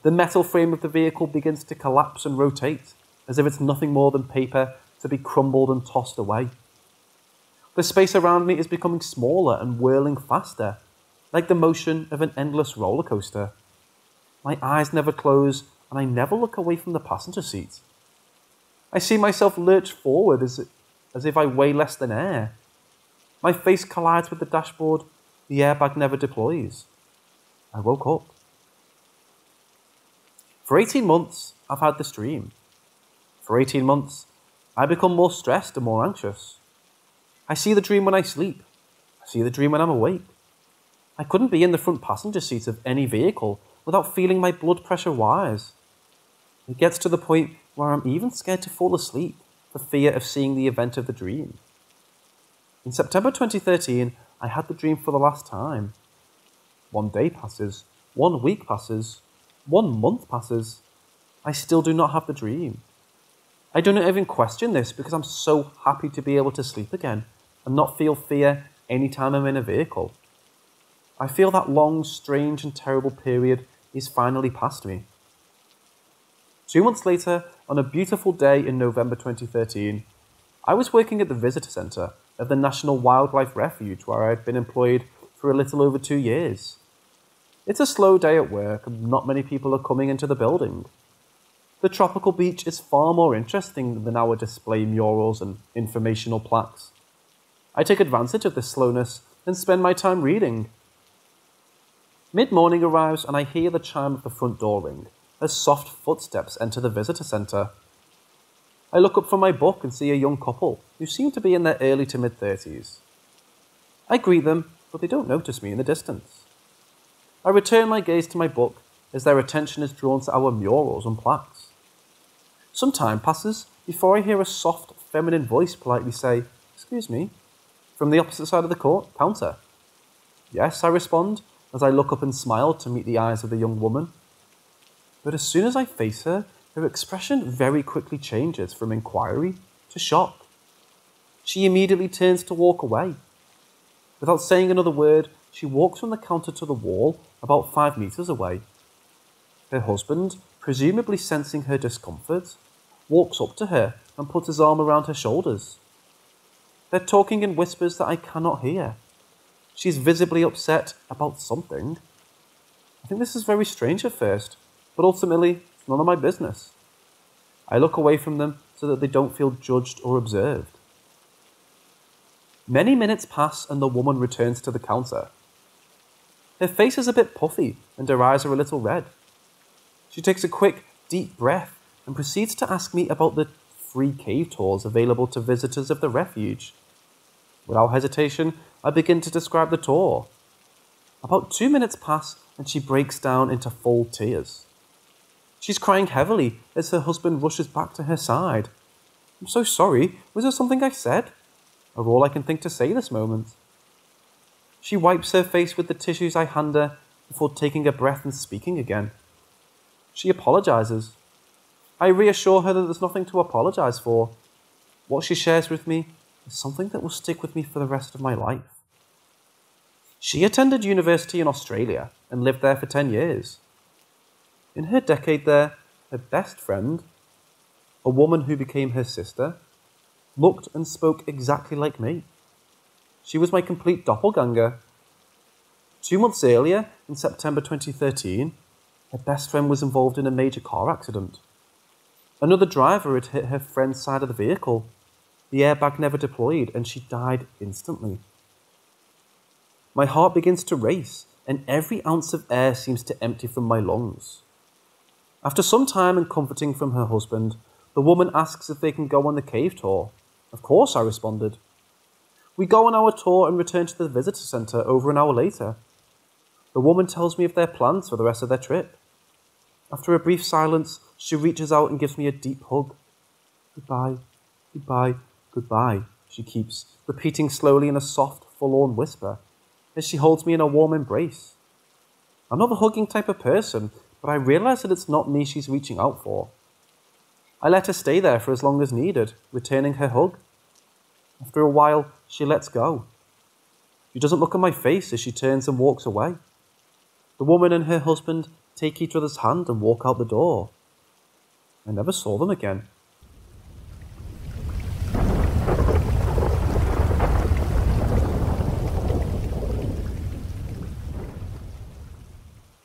The metal frame of the vehicle begins to collapse and rotate, as if it's nothing more than paper to be crumbled and tossed away. The space around me is becoming smaller and whirling faster, like the motion of an endless roller coaster. My eyes never close, and I never look away from the passenger seat. I see myself lurch forward as, as if I weigh less than air. My face collides with the dashboard, the airbag never deploys. I woke up. For 18 months, I've had this dream. For 18 months, I become more stressed and more anxious. I see the dream when I sleep. I see the dream when I'm awake. I couldn't be in the front passenger seat of any vehicle without feeling my blood pressure rise. It gets to the point where I'm even scared to fall asleep for fear of seeing the event of the dream. In September 2013, I had the dream for the last time. One day passes, one week passes, one month passes. I still do not have the dream. I do not even question this because I'm so happy to be able to sleep again and not feel fear anytime I'm in a vehicle. I feel that long, strange, and terrible period is finally past me. Two months later, on a beautiful day in November 2013, I was working at the visitor centre of the National Wildlife Refuge where I had been employed for a little over two years. It's a slow day at work and not many people are coming into the building. The tropical beach is far more interesting than our display murals and informational plaques. I take advantage of this slowness and spend my time reading. Mid morning arrives and I hear the chime of the front door ring as soft footsteps enter the visitor centre. I look up from my book and see a young couple who seem to be in their early to mid 30s. I greet them, but they don't notice me in the distance. I return my gaze to my book as their attention is drawn to our murals and plaques. Some time passes before I hear a soft, feminine voice politely say, Excuse me, from the opposite side of the court, counter. Yes, I respond as I look up and smile to meet the eyes of the young woman. But as soon as I face her, her expression very quickly changes from inquiry to shock. She immediately turns to walk away. Without saying another word, she walks from the counter to the wall about five metres away. Her husband, presumably sensing her discomfort, walks up to her and puts his arm around her shoulders. They're talking in whispers that I cannot hear. She's visibly upset about something. I think this is very strange at first, but ultimately, it's none of my business. I look away from them so that they don't feel judged or observed. Many minutes pass and the woman returns to the counter. Her face is a bit puffy and her eyes are a little red. She takes a quick, deep breath and proceeds to ask me about the free cave tours available to visitors of the refuge. Without hesitation, I begin to describe the tour. About two minutes pass and she breaks down into full tears. She's crying heavily as her husband rushes back to her side. I'm so sorry. Was there something I said? Are all I can think to say this moment. She wipes her face with the tissues I hand her before taking a breath and speaking again. She apologizes. I reassure her that there's nothing to apologize for. What she shares with me is something that will stick with me for the rest of my life. She attended university in Australia and lived there for 10 years. In her decade there, her best friend, a woman who became her sister, looked and spoke exactly like me. She was my complete doppelganger. Two months earlier, in September 2013, her best friend was involved in a major car accident. Another driver had hit her friend's side of the vehicle. The airbag never deployed and she died instantly. My heart begins to race and every ounce of air seems to empty from my lungs. After some time and comforting from her husband, the woman asks if they can go on the cave tour. Of course, I responded. We go on our tour and return to the visitor centre over an hour later. The woman tells me of their plans for the rest of their trip. After a brief silence, she reaches out and gives me a deep hug. Goodbye, goodbye, goodbye, she keeps, repeating slowly in a soft, forlorn whisper as she holds me in a warm embrace. I'm not the hugging type of person, but I realize that it's not me she's reaching out for. I let her stay there for as long as needed, returning her hug. After a while, she lets go. She doesn't look at my face as she turns and walks away. The woman and her husband take each other's hand and walk out the door. I never saw them again.